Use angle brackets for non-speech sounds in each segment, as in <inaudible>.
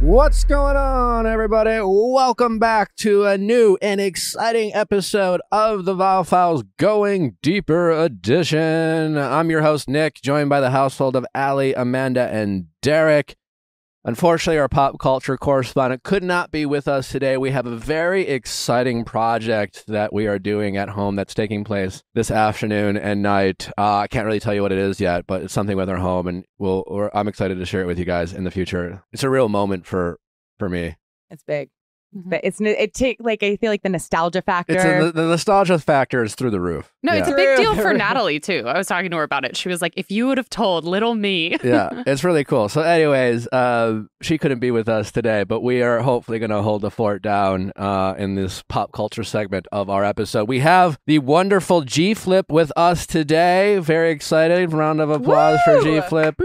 What's going on, everybody? Welcome back to a new and exciting episode of the Viall Files Going Deeper edition. I'm your host, Nick, joined by the household of Allie, Amanda, and Derek. Unfortunately, our pop culture correspondent could not be with us today. We have a very exciting project that we are doing at home that's taking place this afternoon and night. Uh, I can't really tell you what it is yet, but it's something with our home, and we'll, I'm excited to share it with you guys in the future. It's a real moment for for me. It's big. But it's n- it take like I feel like the nostalgia factor. It's a, the, the nostalgia factor is through the roof. No, it's a big deal for Natalie too. I was talking to her about it. She was like, "If you would have told little me." yeah, <laughs> it's really cool. So, anyways, uh, she couldn't be with us today, but we are hopefully going to hold the fort down uh, in this pop culture segment of our episode. We have the wonderful G Flip with us today. Very excited. Round of applause for G Flip.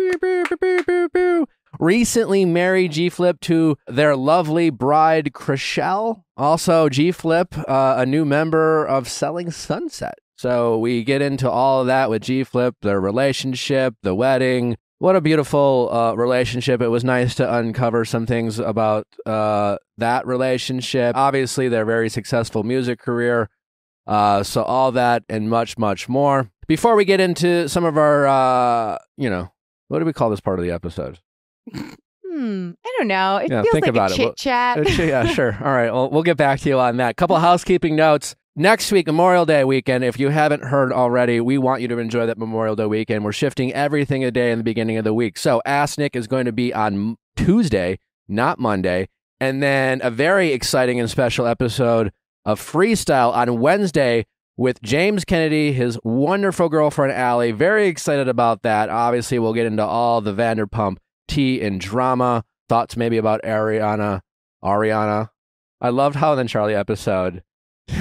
Recently married G Flip to their lovely bride, Chrishell. Also, G Flip, uh, a new member of Selling Sunset. So we get into all of that with G Flip, their relationship, the wedding. What a beautiful uh, relationship. It was nice to uncover some things about uh, that relationship. Obviously, their very successful music career. Uh, so, all that and much, much more. Before we get into some of our, uh, you know, what do we call this part of the episode? Hmm, I don't know. It Yeah, feels think like about a it. chit chat. Uh, sh- yeah, sure. <laughs> All right. Well, we'll get back to you on that. Couple of housekeeping notes. Next week, Memorial Day weekend. If you haven't heard already, we want you to enjoy that Memorial Day weekend. We're shifting everything a day in the beginning of the week. So, Ask Nick is going to be on Tuesday, not Monday. And then a very exciting and special episode of Freestyle on Wednesday with James Kennedy, his wonderful girlfriend, Allie. Very excited about that. Obviously, we'll get into all the Vanderpump tea and drama. Thoughts maybe about Ariana. Ariana. I loved how in the Charlie episode, <laughs>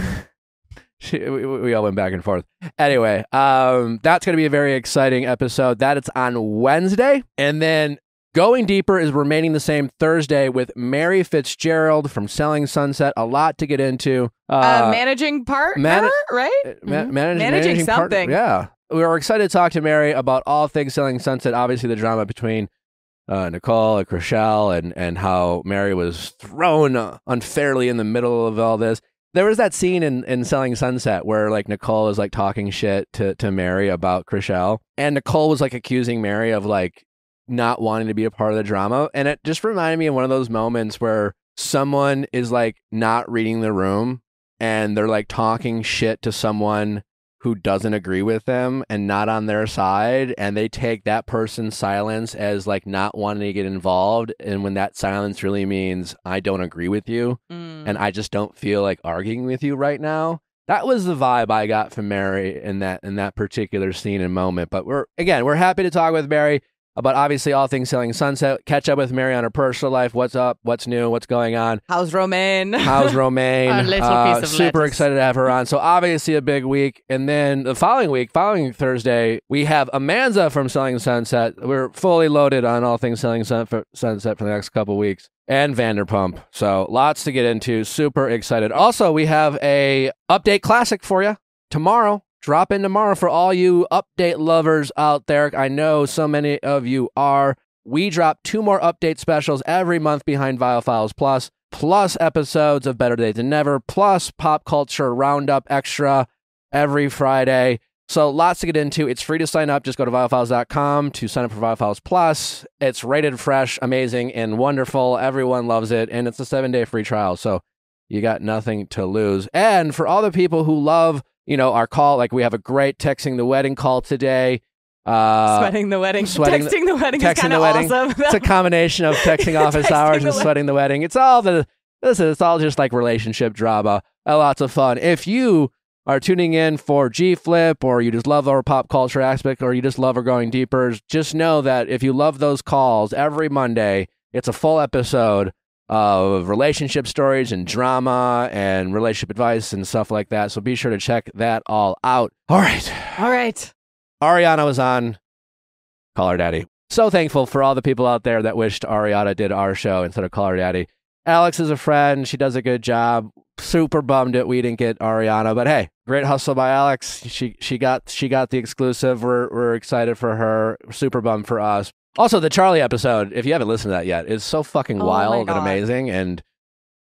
she, we, we all went back and forth. Anyway, um, that's going to be a very exciting episode. That it's on Wednesday. And then Going Deeper is remaining the same Thursday with Mary Fitzgerald from Selling Sunset. A lot to get into. uh, managing partner, man- right? Uh, ma- Mhm. manage- Managing partner- something. Yeah. We were excited to talk to Mary about all things Selling Sunset. Obviously, the drama between uh, Nicole and Chrishell and, and how Mary was thrown unfairly in the middle of all this. There was that scene in, in Selling Sunset where like Nicole is like talking shit to, to Mary about Chrishell. And Nicole was like accusing Mary of like not wanting to be a part of the drama. And it just reminded me of one of those moments where someone is like not reading the room and they're like talking shit to someone who doesn't agree with them and not on their side and they take that person's silence as like not wanting to get involved and when that silence really means I don't agree with you Mm. and I just don't feel like arguing with you right now. That was the vibe I got from Mary in that in that particular scene and moment. But we're again, we're happy to talk with Mary about obviously all things selling sunset, catch up with Mary on her personal life, what's up, what's new, what's going on. How's Romaine? How's <laughs> Romaine? A little Uh, piece of super lettuce. excited to have her on. So obviously a big week, and then the following week, following Thursday, we have Amanza from Selling Sunset. We're fully loaded on all things Selling Sun- for Sunset for the next couple weeks, and Vanderpump. So lots to get into. Super excited. Also, we have a update classic for you tomorrow. Drop in tomorrow for all you update lovers out there. I know so many of you are. We drop two more update specials every month behind Viall Files Plus, plus episodes of Better Days Than Never, plus pop culture roundup extra every Friday. So lots to get into. It's free to sign up. Just go to viallfiles.com to sign up for Viall Files Plus. It's rated fresh, amazing, and wonderful. Everyone loves it. And it's a seven day free trial. So you got nothing to lose. And for all the people who love, you know, our call, like we have a great texting the wedding call today. Uh, sweating the wedding. sweating texting the wedding texting is kind the of awesome. <laughs> it's a combination of texting <laughs> office Texting hours and sweating the wedding. It's all the listen. It's all just like relationship drama. Uh, lots of fun. If you are tuning in for G Flip, or you just love our pop culture aspect, or you just love our going deeper, just know that if you love those calls every Monday, it's a full episode of relationship stories and drama and relationship advice and stuff like that. So be sure to check that all out. All right. All right. Ariana was on Call Her Daddy. So thankful for all the people out there that wished Ariana did our show instead of Call Her Daddy. Alex is a friend. She does a good job. Super bummed that we didn't get Ariana, but hey, great hustle by Alex. She she got she got the exclusive. We're we're excited for her. Super bummed for us. Also, the Charlie episode, if you haven't listened to that yet, is so fucking Oh my wild and God. amazing and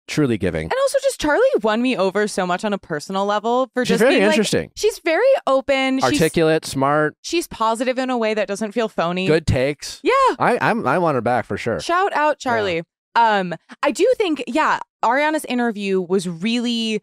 truly giving. And also, just Charlie won me over so much on a personal level for She's just very being like, interesting, she's very open. She's, articulate, smart, she's positive in a way that doesn't feel phony. good takes. Yeah. I I'm, I want her back for sure. Shout out Charlie. Um, I do think, yeah, Ariana's interview was really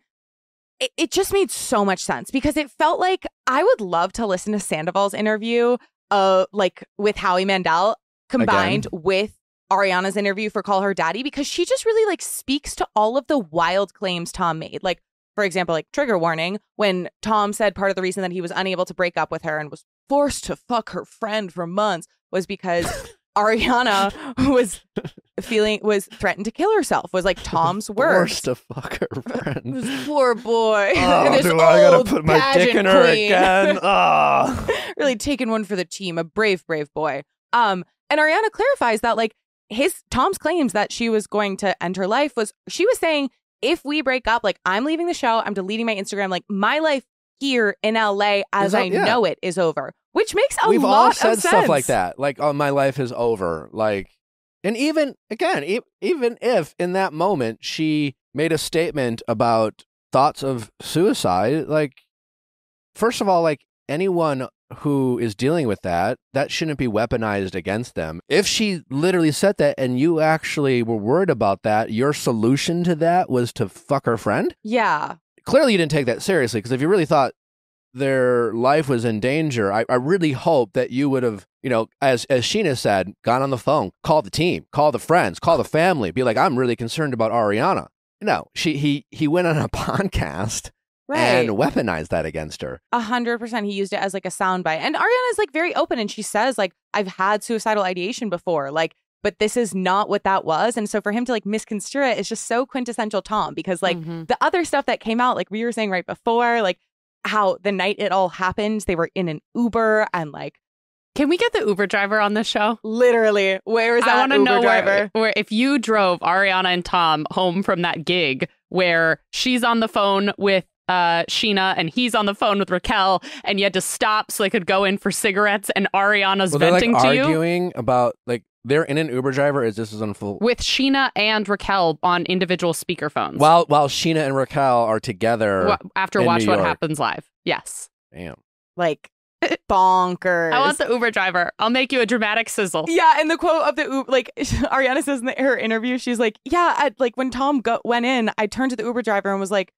it, it just made so much sense because it felt like I would love to listen to Sandoval's interview uh like with Howie Mandel combined with Ariana's interview for Call Her Daddy because she just really like speaks to all of the wild claims Tom made. Like, for example, like trigger warning, when Tom said part of the reason that he was unable to break up with her and was forced to fuck her friend for months was because <laughs> Ariana was feeling was threatened to kill herself was like <laughs> Tom's worst. Forced to fuck her <laughs> friend. This poor boy. Oh, <laughs> This do I gotta old put my dick in pageant her queen. again? Oh. really taking one for the team, a brave, brave boy. Um, and Ariana clarifies that like his Tom's claims that she was going to end her life was she was saying if we break up, like I'm leaving the show, I'm deleting my Instagram, like my life here in LA as Is I yeah. know it is over, which makes a We've lot all of said sense. stuff like that. Like, oh, my life is over. Like, and even again, e- even if in that moment she made a statement about thoughts of suicide, like, first of all, like anyone who is dealing with that, that shouldn't be weaponized against them. If she literally said that and you actually were worried about that, your solution to that was to fuck her friend? Yeah. clearly you didn't take that seriously because if you really thought their life was in danger, I, I really hope that you would have, you know, as as Scheana said, gone on the phone, called the team, call the friends, call the family, be like, I'm really concerned about Ariana. No, she he he went on a <laughs> podcast Right. and weaponized that against her. A hundred percent. He used it as like a soundbite. And Ariana is like very open and she says, like, I've had suicidal ideation before. Like, but this is not what that was. And so for him to like misconstrue it is just so quintessential Tom because like Mhm. the other stuff that came out, like we were saying right before, like how the night it all happened, they were in an Uber and like Can we get the Uber driver on the show? literally, where is I that want to Uber know driver? where, where if you drove Ariana and Tom home from that gig where she's on the phone with uh, Scheana and he's on the phone with Raquel, and you had to stop so they could go in for cigarettes, and Ariana's Well, they're like venting to you arguing about like they're in an Uber driver. Is this is on full? with Scheana and Raquel on individual speakerphones. While while Scheana and Raquel are together. Wa- after in Watch New What York. Happens Live. Yes. Damn. Like bonkers. I want the Uber driver. I'll make you a dramatic sizzle. Yeah, and the quote of the Uber, like <laughs> Ariana says in the, her interview, she's like, "Yeah, I, like when Tom go- went in, I turned to the Uber driver and was like,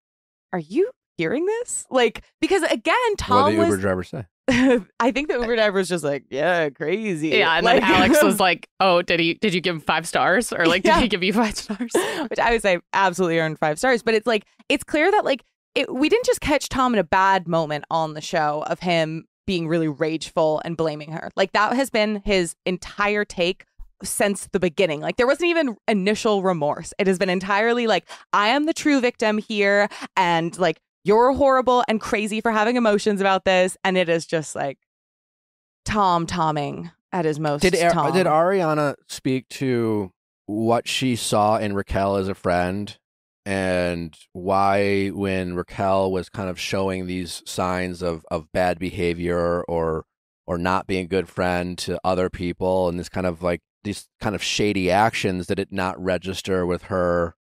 "Are you hearing this?" Like because again, Tom What did the Uber was. driver say? <laughs> I think the Uber driver was just like, "Yeah, crazy." Yeah, and like, then Alex was <laughs> like, "Oh, did he? Did you give him five stars, or like, Yeah. did he give you five stars?" <laughs> which I would say absolutely earned five stars. But it's like it's clear that like it, we didn't just catch Tom in a bad moment on the show of him being really rageful and blaming her. Like that has been his entire take since the beginning. Like there wasn't even initial remorse. It has been entirely like I am the true victim here, and like you're horrible and crazy for having emotions about this, and it is just like Tom Tomming at his most. Did Tom. did Ariana speak to what she saw in Raquel as a friend and why when Raquel was kind of showing these signs of of bad behavior or or not being a good friend to other people and this kind of like these kind of shady actions did it not register with her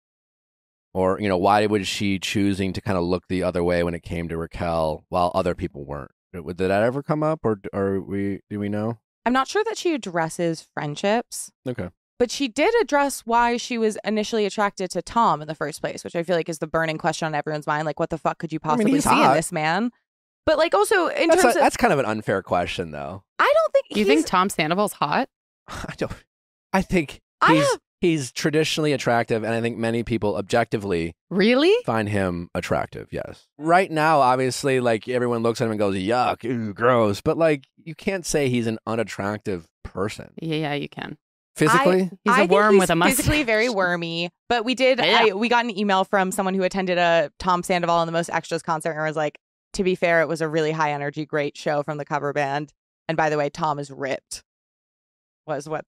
or you know why was she choosing to kind of look the other way when it came to Raquel while other people weren't did that ever come up or or we do we know I'm not sure that she addresses friendships. okay But she did address why she was initially attracted to Tom in the first place, which I feel like is the burning question on everyone's mind. Like, what the fuck could you I mean, possibly he's see in this man? But like, also in that's, terms a- of, that's kind of an unfair question, though. I don't think Do you he's, think Tom Sandoval's hot? <laughs> I don't. I think I have- he's traditionally attractive, and I think many people objectively Really? find him attractive. Yes. Right now, obviously, like everyone looks at him and goes, "Yuck, ew, gross," but like you can't say he's an unattractive person Yeah, yeah, you can. physically. He's I a think worm he's with a mustache. Physically very wormy. But we did. Yeah. I, we got an email from someone who attended a Tom Sandoval and the Most Extras concert and was like, to be fair, it was a really high energy, great show from the cover band. And by the way, Tom is ripped. Was what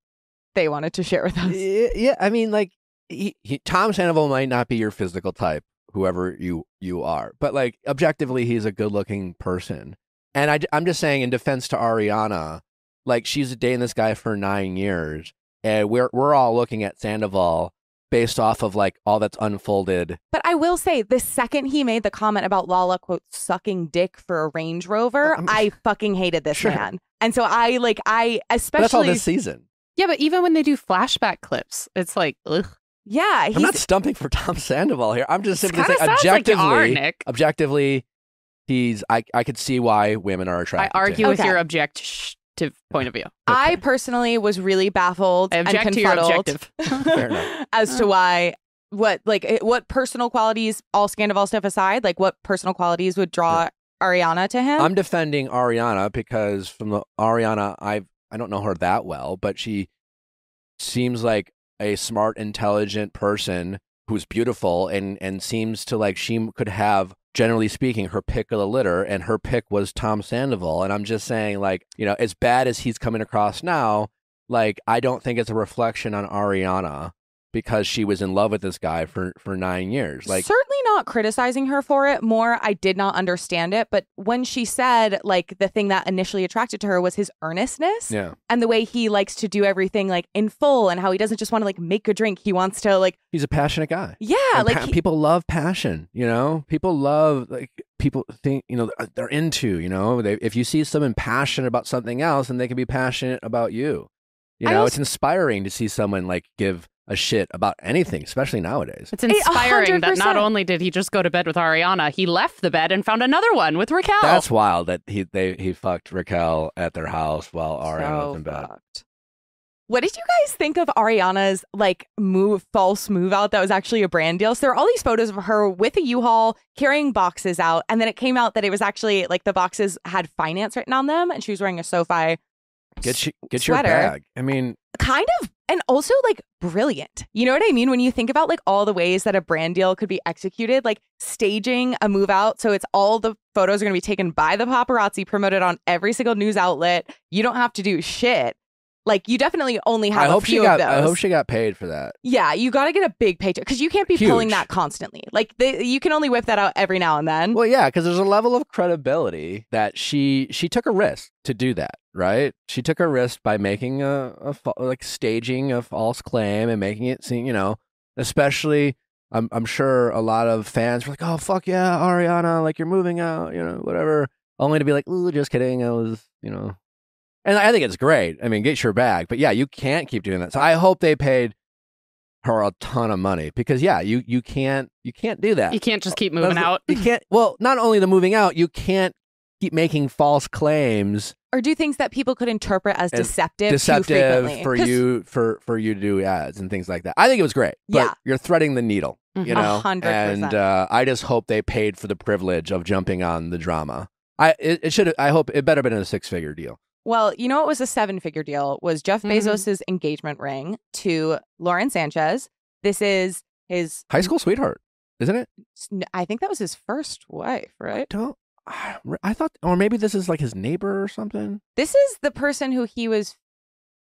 they wanted to share with us. yeah, I mean, like he, he, Tom Sandoval might not be your physical type, whoever you you are, but like objectively, he's a good looking person. And I, I'm just saying, in defense to Ariana, like she's dating this guy for nine years, and we're we're all looking at Sandoval based off of like all that's unfolded. But I will say, the second he made the comment about Lala quote sucking dick for a Range Rover, I'm- I fucking hated this <laughs> Sure. man. And so I like I But that's all especially this season. Yeah, but even when they do flashback clips, it's like, ugh. yeah I'm he's not stumping for <laughs> Tom Sandoval here. I'm just simply kinda saying sounds like you objectively, are, Nick. objectively, he's I I could see why women are attracted. to I argue him. with Okay. your objective point of view. I personally was really baffled I object and to your confuddled objective. <laughs> As to why what like what personal qualities all Scandoval stuff aside like what personal qualities would draw Ariana to him I'm defending Ariana because from the Ariana, I I don't know her that well, but she seems like a smart, intelligent person who's beautiful and and seems to like she could have generally speaking her pick of the litter and her pick was Tom Sandoval. And I'm just saying like you know as bad as he's coming across now like I don't think it's a reflection on Ariana because she was in love with this guy for for 9 years. Like certainly not criticizing her for it. More i did not understand it. But when she said like the thing that initially attracted to her was his earnestness yeah. and the way he likes to do everything like in full and how he doesn't just want to like make a drink. He wants to like he's a passionate guy. Yeah And like pa- he- people love passion you know? People love like people think you know uh, they're into you know? They, if you see someone passionate about something else and they can be passionate about you. You know also- it's inspiring to see someone like give a shit about anything especially nowadays It's inspiring that not only did he just go to bed with Ariana, he left the bed and found another one with Raquel. that's wild that he they he fucked raquel at their house while ariana so was in bed fucked. What did you guys think of Ariana's like move false move out that was actually a brand deal? So there are all these photos of her with a U-Haul carrying boxes out, and then it came out that it was actually like the boxes had finance written on them, and she was wearing a SoFi get you, get sweater. your bag i mean kind of and also like brilliant. You know what I mean? When you think about like all the ways that a brand deal could be executed, like staging a move out. So it's all the photos are going to be taken by the paparazzi, promoted on every single news outlet. You don't have to do shit. Like you definitely only have i hope she got i hope she got paid for that yeah, you got to get a big paycheck because you can't be pulling that constantly. Like they, you can only whip that out every now and then. Well, yeah, because there's a level of credibility that she she took a risk to do that, right? She took a risk by making a, a like staging a false claim and making it seem, you know, especially. I'm I'm sure a lot of fans were like, "Oh fuck yeah, Ariana, like you're moving out, you know, whatever." Only to be like, "Ooh, just kidding, I was, you know." And I think it's great. I mean, get your bag, but yeah, you can't keep doing that. So I hope they paid her a ton of money because yeah, you you can't you can't do that. you can't just keep moving That's- out. You can't. Well, not only the moving out, you can't keep making false claims, or do things that people could interpret as And deceptive, too deceptive frequently. for 'Cause you for for you to do ads and things like that. I think it was great. But Yeah. you're threading the needle. You Mhm. A know, hundred and percent. uh, I just hope they paid for the privilege of jumping on the drama. I it, it should. I hope it better been a six figure deal. Well, you know what was a seven figure deal was Jeff Mhm. Bezos' engagement ring to Lauren Sanchez. This is his High school sweetheart, isn't it? I think that was his first wife, right? Don't. I thought, or maybe this is like his neighbor or something. This is the person who he was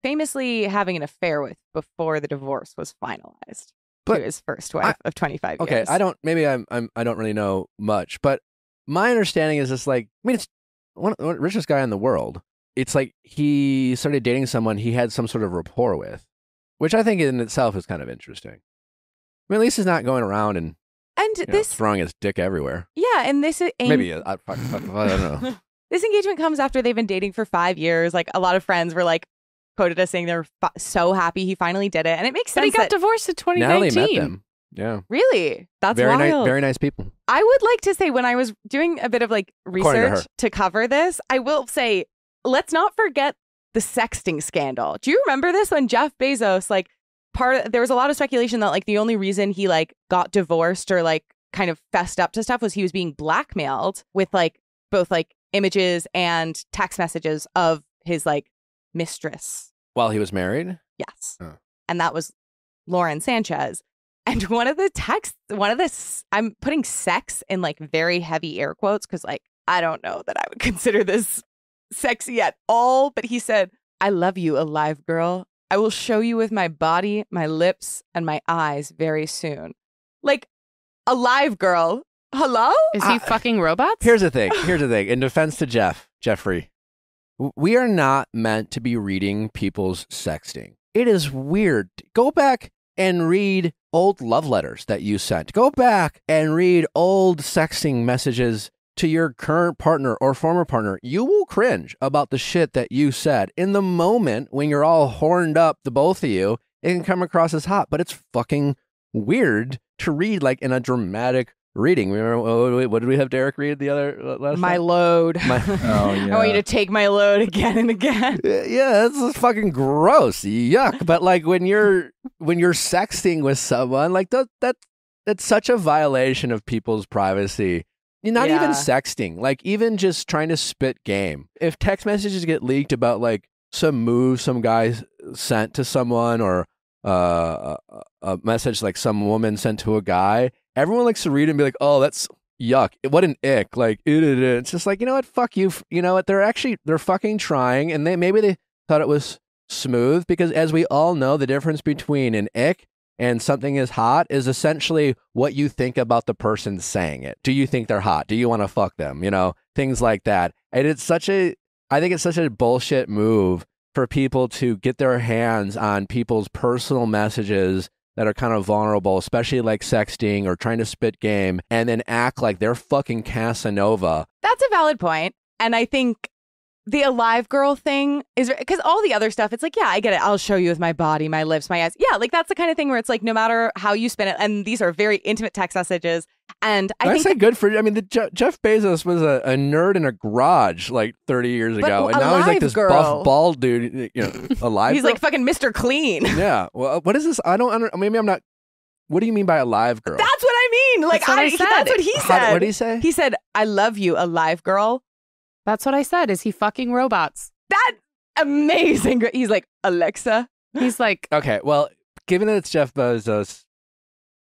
famously having an affair with before the divorce was finalized But to his first wife of 25 Okay, years. Okay, I don't. Maybe I'm. I'm. I don't really know much, but my understanding is just like. I mean, it's one, one the richest guy in the world. It's like he started dating someone he had some sort of rapport with, which I think in itself is kind of interesting. I mean, at least he's not going around and And you know, this, throwing his dick everywhere. yeah, and this is Maybe uh, I, fuck, fuck, I don't know. <laughs> this engagement comes after they've been dating for five years. Like a lot of friends were like quoted as saying they're fi- so happy he finally did it, and it makes sense. But sense. he got that- divorced in Natalie 2019. met them. Yeah, really, that's very wild. nice. Very nice people. I would like to say when I was doing a bit of like According to research to, cover this, I will say let's not forget the sexting scandal. Do you remember this when Jeff Bezos like part of, there was a lot of speculation that like the only reason he like got divorced or like kind of fessed up to stuff was he was being blackmailed with like both like images and text messages of his like mistress. While he was married. Yes. Oh. And that was Lauren Sanchez. And one of the texts, one of the, I'm putting sex in like very heavy air quotes because like, I don't know that I would <laughs> consider this sexy at all. But he said, I love you, alive girl. I will show you with my body, my lips, and my eyes very soon. Like alive girl. Hello? Is he I- fucking robots? Here's the thing. Here's <sighs> the thing. In defense to Jeff, Jeffrey, we are not meant to be reading people's sexting. It is weird. Go back and read old love letters that you sent. Go back and read old sexting messages to your current partner or former partner. You will cringe about the shit that you said in the moment when you're all horned up, the both of you. It can come across as hot, but it's fucking weird to read like in a dramatic reading. Remember what, what did we have Derek read the other uh, last my time? load. My- <laughs> Oh yeah. I want you to take my load again and again. <laughs> Uh, yeah, this is fucking gross. Yuck. <laughs> But like when you're when you're sexting with someone, like that that that's such a violation of people's privacy. You're not even sexting, like even just trying to spit game. If text messages get leaked about like some move some guy sent to someone or uh, a, message like some woman sent to a guy, everyone likes to read and be like, "Oh, that's yuck! What an ick!" Like it, it, it. it's just like you know what? Fuck you. You know what? They're actually they're fucking trying, and they maybe they thought it was smooth because as we all know, the difference between an ick and something is hot is essentially what you think about the person saying it. Do you think they're hot? Do you want to fuck them? You know, things like that. And it's such a, I think it's such a bullshit move for people to get their hands on people's personal messages that are kind of vulnerable, especially like sexting or trying to spit game, and then act like they're fucking Casanova. That's a valid point. And I think the alive girl thing is because all the other stuff, it's like, yeah, I get it. I'll show you with my body, my lips, my eyes. Yeah, like that's the kind of thing where it's like, no matter how you spin it, and these are very intimate text messages. And I I think say good for. You. I mean, the Je- Jeff Bezos was a, a nerd in a garage like 30 years ago, and now he's like this girl. buff, bald dude. You know, <laughs> alive. he's girl? like fucking Mr. Clean. <laughs> yeah. Well, uh, what is this? I don't. Under, maybe I'm not. What do you mean by alive girl? That's what I mean. Like That's what I I, <laughs> said. that's what he How- said. what did he say? He said, "I love you, alive girl." That's what I said. Is he fucking robots? That amazing. He's like Alexa. He's like, Okay, well, given that it's Jeff Bezos,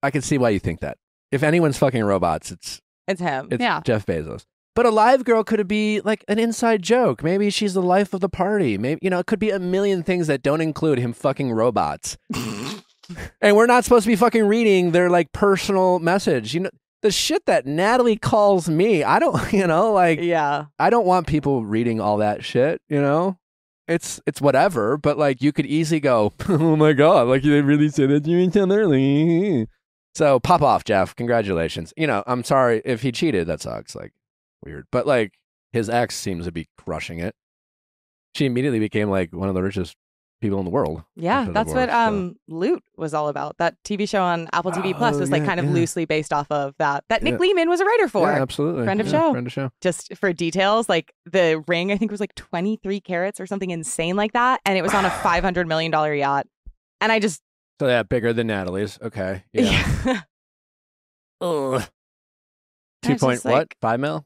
I can see why you think that. If anyone's fucking robots, it's It's him. it's Yeah. Jeff Bezos. But a live girl could be like an inside joke. Maybe she's the life of the party. Maybe you know, it could be a million things that don't include him fucking robots. <laughs> and we're not supposed to be fucking reading their like personal message. You know, the shit that Natalie calls me. I don't, <laughs> you know, like yeah. I don't want people reading all that shit, you know? It's it's whatever, but like you could easily go, <laughs> "Oh my god, like did they really said that to you so early." So, pop off, Jeff. Congratulations. You know, I'm sorry if he cheated, that sucks. Like weird. But like his ex seems to be crushing it. She immediately became like one of the richest people in the world. Yeah, that's what so- um Loot was all about. That TV show on Apple TV Plus Oh, was like kind of yeah. loosely based off of that. That Nick Yeah. Lehman was a writer for. Yeah, absolutely. Friend of Yeah, show. Friend of show. Just for details, like the ring, I think was like 23 carats or something insane like that, and it was on a <sighs> 500 million dollar yacht. And I just So yeah, bigger than Natalie's. Okay. <laughs> Yeah. yeah, Ugh. Two point just what? Five mil?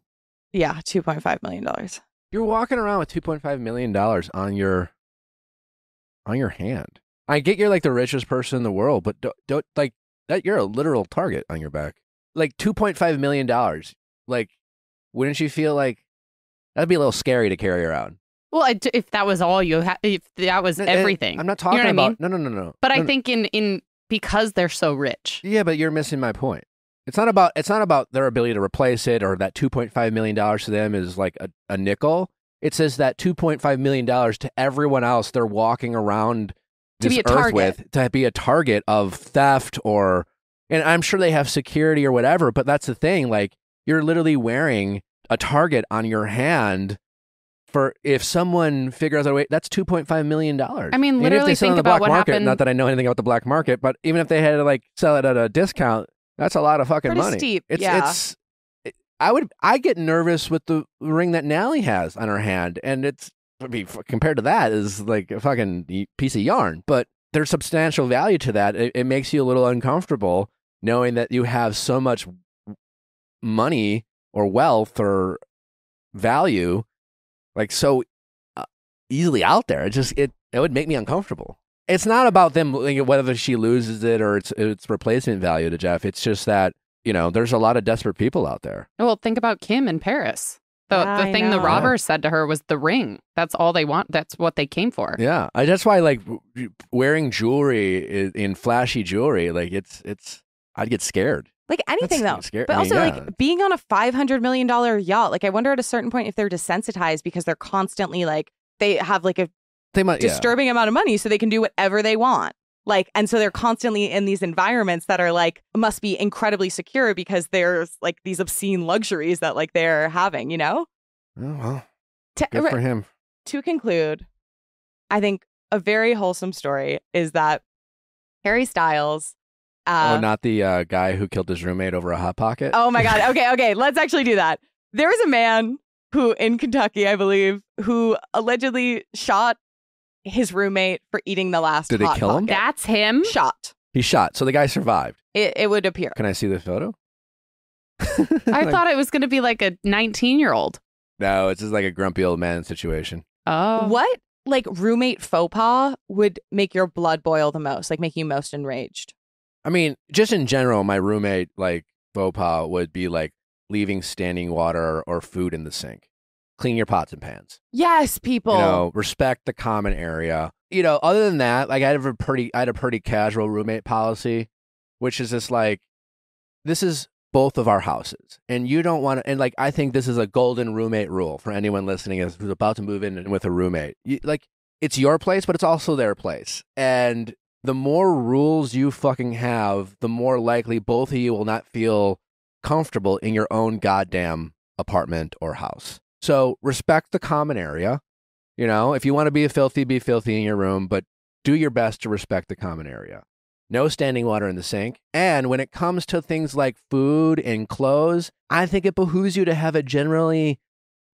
yeah, 2.5 million dollars. You're walking around with two point five million dollars on your on your hand. I get you're like the richest person in the world, but don't, don't like that. You're a literal target on your back. Like two point five million dollars. Like, wouldn't you feel like that'd be a little scary to carry around? well, I d- if that was all you had, if that was eh, everything. I'm not You talking know what I about. mean? No, no, no, no. But No, I no. think in in because they're so rich. Yeah, but you're missing my point. It's not about it's not about their ability to replace it or that 2.5 million dollars to them is like a, a nickel. It says that 2.5 million dollars to everyone else they're walking around To this be a earth target. with to be a target of theft or and I'm sure they have security or whatever, but that's the thing like you're literally wearing a target on your hand for if someone figures out a way that's 2.5 million dollars. I mean, literally they sell it on think about what market, happened- not that I know anything about the black market, but even if they had to like sell it at a discount, that's a lot of fucking Pretty money. steep, It's yeah. it's it- I would I get nervous with the ring that Nally has on her hand and it's I mean, compared to that is like a fucking piece of yarn, but there's substantial value to that. It, it makes you a little uncomfortable knowing that you have so much money or wealth or value like so uh, easily out there. It just it it would make me uncomfortable. It's not about them like, whether she loses it or it's it's replacement value to Jeff. It's just that you know there's a lot of desperate people out there. Well, think about Kim in Paris. The I the thing the know. robbers said to her was the ring. That's all they want. That's what they came for. Yeah, I, that's why like wearing jewelry i- in flashy jewelry, like it's it's I'd get scared. Like anything That's though. scary. But I mean, also, yeah. like being on a five hundred million dollar yacht, like I wonder at a certain point if they're desensitized because they're constantly like they have like a They might yeah. disturbing amount of money, so they can do whatever they want. Like, and so they're constantly in these environments that are like must be incredibly secure because there's like these obscene luxuries that like they're having. You know. Oh, well, To, good for him. to conclude, I think a very wholesome story is that Harry Styles. Uh, oh, not the uh, guy who killed his roommate over a hot pocket. Oh my God. <laughs> Okay, okay. Let's actually do that. There was a man who, in Kentucky, I believe, who allegedly shot his roommate for eating the last. Did they Hot kill him? Pocket. That's him. Shot. he shot. So the guy survived. It, it would appear. Can I see the photo? <laughs> I Like, thought it was going to be like a 19 year old. no. It's just like a grumpy old man situation. Oh. What like roommate faux pas would make your blood boil the most, like make you most enraged? I mean, just in general, my roommate like faux pas would be like leaving standing water or food in the sink. Clean your pots and pans. Yes, people. You know, respect the common area. You know, other than that, like I have a pretty, I had a pretty casual roommate policy, which is just like, this is both of our houses, and you don't want to. And like, I think this is a golden roommate rule for anyone listening is who's about to move in with a roommate. You, like, it's your place, but it's also their place, and the more rules you fucking have, the more likely both of you will not feel comfortable in your own goddamn apartment or house. So respect the common area. You know, if you want to be filthy, be filthy in your room, but do your best to respect the common area. No standing water in the sink. And when it comes to things like food and clothes, I think it behooves you to have a generally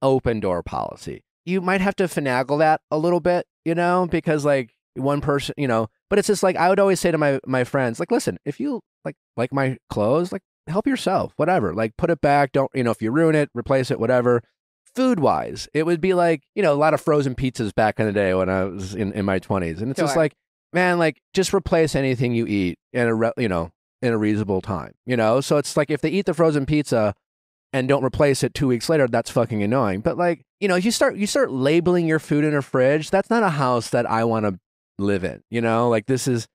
open door policy. You might have to finagle that a little bit, you know, because like one person, you know, but it's just like I would always say to my my friends, like, listen, if you like like my clothes, like help yourself, whatever. Like put it back, don't, you know, if you ruin it, replace it, whatever food wise, it would be like, you know, a lot of frozen pizzas back in the day when I was in, in my 20s. And it's just like, man, like just replace anything you eat in a, re- you know, in a reasonable time, you know? So it's like if they eat the frozen pizza and don't replace it two weeks later, that's fucking annoying. But like, you know, if you start, you start labeling your food in a fridge. That's not a house that I want to live in, you know? Like this is,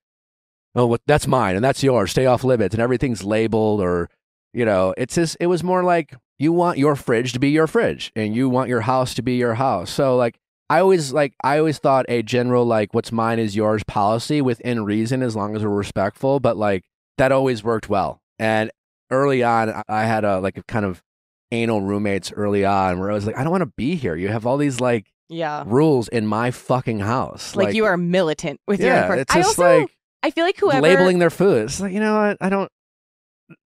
oh, what that's mine and that's yours. Stay off limits and everything's labeled or, you know, it's just, it was more like you want your fridge to be your fridge and you want your house to be your house. So like, I always like, I always thought a general, like, what's mine is yours policy within reason as long as we're respectful. But like, that always worked well. And early on, I- had a like a kind of anal roommates early on where I was like, I don't want to be here. You have all these like Yeah. rules in my fucking house. Like, you are militant with your yeah, enforcement. it's I just also like I feel like whoever labeling their food. It's like, you know what? I don't,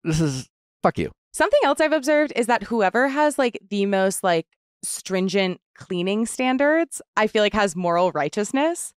this is, fuck you. Something else I've observed is that whoever has like the most like stringent cleaning standards, I feel like has moral righteousness.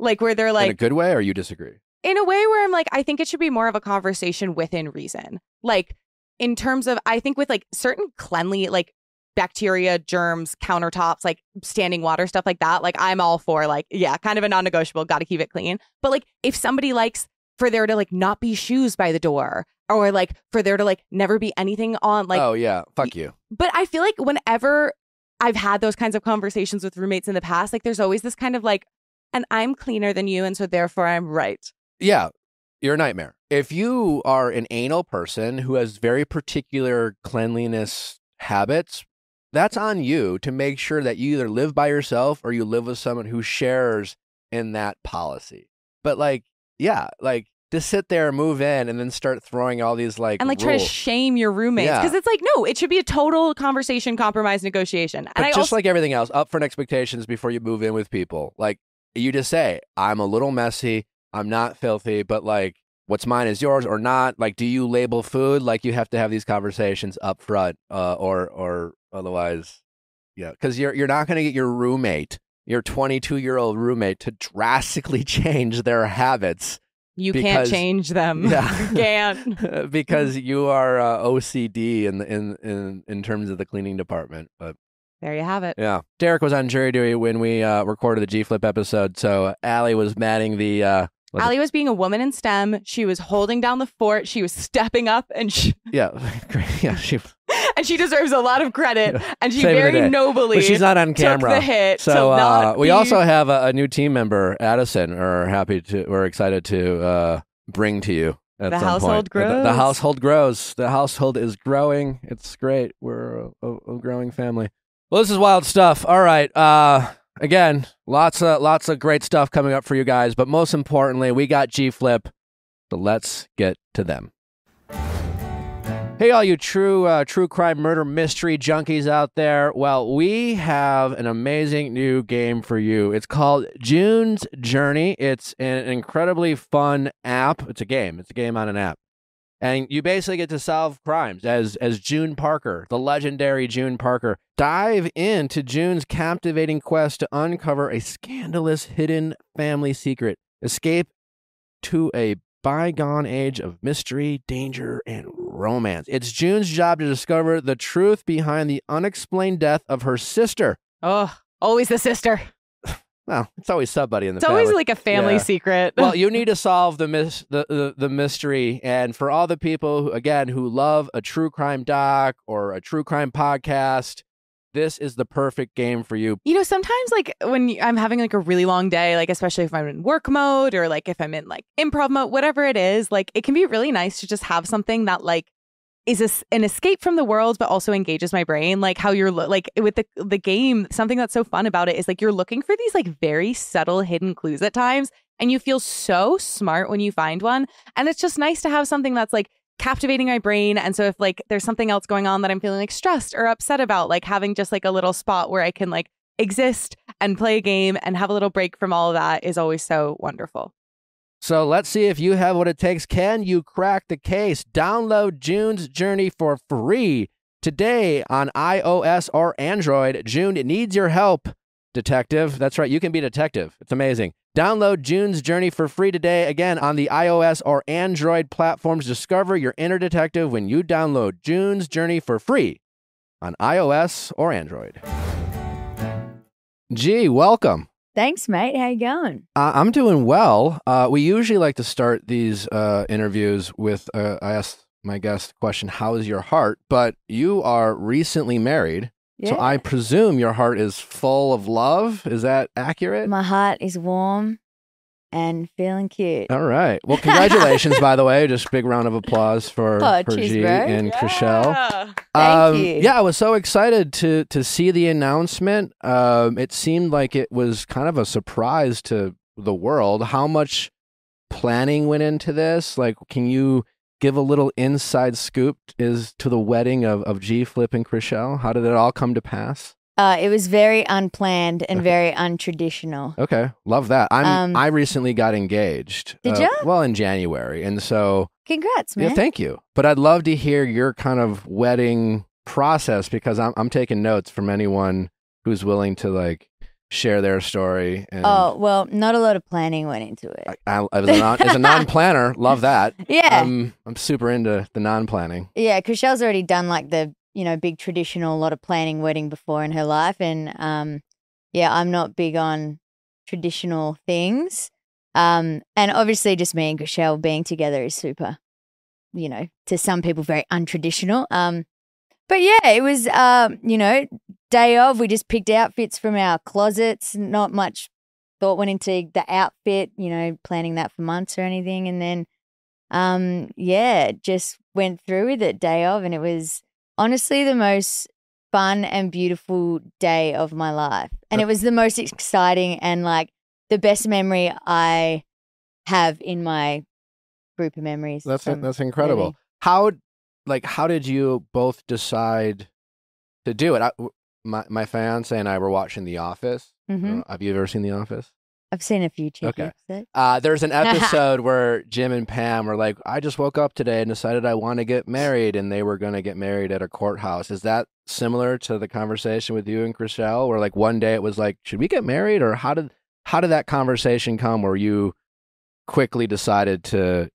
Like where they're like in a good way or you disagree? in a way where I'm like, I think it should be more of a conversation within reason. Like in terms of I think with like certain cleanly like bacteria, germs, countertops, like standing water, stuff like that, like I'm all for like, yeah, kind of a non-negotiable, gotta keep it clean. But like if somebody likes for there to like not be shoes by the door or like for there to like never be anything on like oh yeah, fuck you. but I feel like whenever I've had those kinds of conversations with roommates in the past, like there's always this kind of like, and I'm cleaner than you, and so therefore I'm right. Yeah, you're a nightmare. If you are an anal person who has very particular cleanliness habits, that's on you to make sure that you either live by yourself or you live with someone who shares in that policy. But like, yeah, like to sit there, and move in, and then start throwing all these like And like try to shame your roommates Yeah. because it's like, no, it should be a total conversation, compromise, negotiation. And But I just also, like everything else, upfront expectations before you move in with people. Like you just say, I'm a little messy. I'm not filthy, but like what's mine is yours or not. Like, do you label food? Like you have to have these conversations up front, uh, or or otherwise, yeah, because you're you're not going to get your roommate, your 22 year old roommate, to drastically <laughs> change their habits you can't change them. <laughs> Yeah. you can't. <laughs> because you are uh, OCD in in in in terms of the cleaning department, but. There you have it. Yeah. Derek was on jury duty when we uh, recorded the G Flip episode. So Allie was matting the. Uh, it- Allie was being a woman in STEM. She was holding down the fort. She was stepping up and she, yeah. <laughs> Yeah. She, <laughs> and she deserves a lot of credit. And she the very nobly But she's not on camera. took the hit. So uh, we be- also have a, a new team member, Addison. We're happy to, we're excited to uh, bring to you. At The household point. The- The, grows. household grows. The household is growing. It's great. We're a, a, a growing family. Well, this is wild stuff. All right. Uh, again, lots of lots of great stuff coming up for you guys. But most importantly, we got G Flip. So let's get to them. Hey, all you true uh, true crime murder mystery junkies out there. Well, we have an amazing new game for you. It's called June's Journey. It's an incredibly fun app. It's a game. It's a game on an app. And you basically get to solve crimes as as June Parker, the legendary June Parker. Dive into June's captivating quest to uncover a scandalous hidden family secret. Escape to a bygone age of mystery, danger, and romance. It's June's job to discover the truth behind the unexplained death of her sister. Oh, always the sister. Well, it's always somebody in the It's family. always like a family Yeah. secret. well, you <laughs> need to solve the, mis- the, the the mystery, and for all the people who, again who love a true crime doc or a true crime podcast, this is the perfect game for you. You know, sometimes like when I'm having like a really long day, like especially if I'm in work mode or like if I'm in like improv mode, whatever it is, like it can be really nice to just have something that like is a an escape from the world, but also engages my brain. Like how you're lo- like with the the game, something that's so fun about it is like you're looking for these like very subtle hidden clues at times, and you feel so smart when you find one. And it's just nice to have something that's like captivating my brain. And so if like there's something else going on that I'm feeling like stressed or upset about, like having just like a little spot where I can like exist and play a game and have a little break from all of that is always so wonderful. So let's see if you have what it takes. Can you crack the case? Download June's Journey for free today on iOS or Android. June needs your help, detective. That's right, you can be detective. It's amazing. Download June's Journey for free today, again, on the iOS or Android platforms. Discover your inner detective when you download June's Journey for free on iOS or Android. Gee, welcome. Thanks, mate. How you going? Uh, I'm doing well. Uh, we usually like to start these uh, interviews with uh, I ask my guest the question, "How is your heart?" But you are recently married, Yeah. so I presume your heart is full of love. Is that accurate? My heart is warm and feeling cute. All right. <laughs> Well, congratulations, by the way. Just big round of applause for, Oh, for G bro. and Chrishell. Yeah. Thank um, you. Yeah, I was so excited to to see the announcement. Um, it seemed like it was kind of a surprise to the world. How much planning went into this? Like, can you give a little inside scoop is to the wedding of, of G Flip and Chrishell? How did it all come to pass? Uh, it was very unplanned and very untraditional. Okay, love that. I'm Um, I recently got engaged. Did uh, ya? Well, in January, and so Congrats, man. Yeah, thank you. But I'd love to hear your kind of wedding process because I'm I'm taking notes from anyone who's willing to like share their story. And oh, well, not a lot of planning went into it. I, I, as a non, non-planner, love that. <laughs> yeah. I'm I'm super into the non-planning. yeah, Chrishell's already done like the, you know, big traditional, a lot of planning wedding before in her life. And um, yeah, I'm not big on traditional things. Um, and obviously, just me and Chrishell being together is super, you know, to some people very untraditional. Um, but yeah, it was, um, you know, day of. We just picked outfits from our closets. Not much thought went into the outfit, you know, planning that for months or anything. And then, um, yeah, just went through with it day of, and it was honestly the most fun and beautiful day of my life. And it was the most exciting and like the best memory I have in my group of memories. That's from that's incredible. How like how did you both decide to do it? I, my my fiance and I were watching The Office. Mhm. Uh, have you ever seen The Office? I've seen a few cheeky Okay. episodes. Uh, there's an <laughs> episode where Jim and Pam were like, I just woke up today and decided I want to get married, and they were going to get married at a courthouse. Is that similar to the conversation with you and Chrishell, where like one day it was like, should we get married, or how did how did that conversation come where you quickly decided to,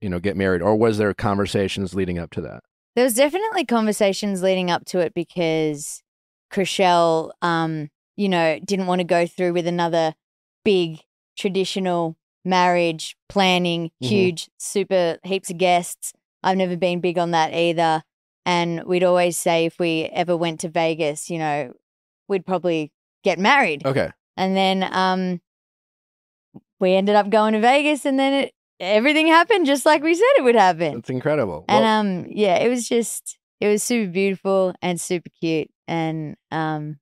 you know, get married, or was there conversations leading up to that? There was definitely conversations leading up to it because Chrishell, um, you know, didn't want to go through with another big traditional marriage planning, Mhm. huge, super heaps of guests. I've never been big on that either. and we'd always say if we ever went to Vegas, you know, we'd probably get married. Okay. And then um, we ended up going to Vegas, and then it, everything happened just like we said it would happen. It's incredible. And Well, um, yeah, it was just it was super beautiful and super cute. And um,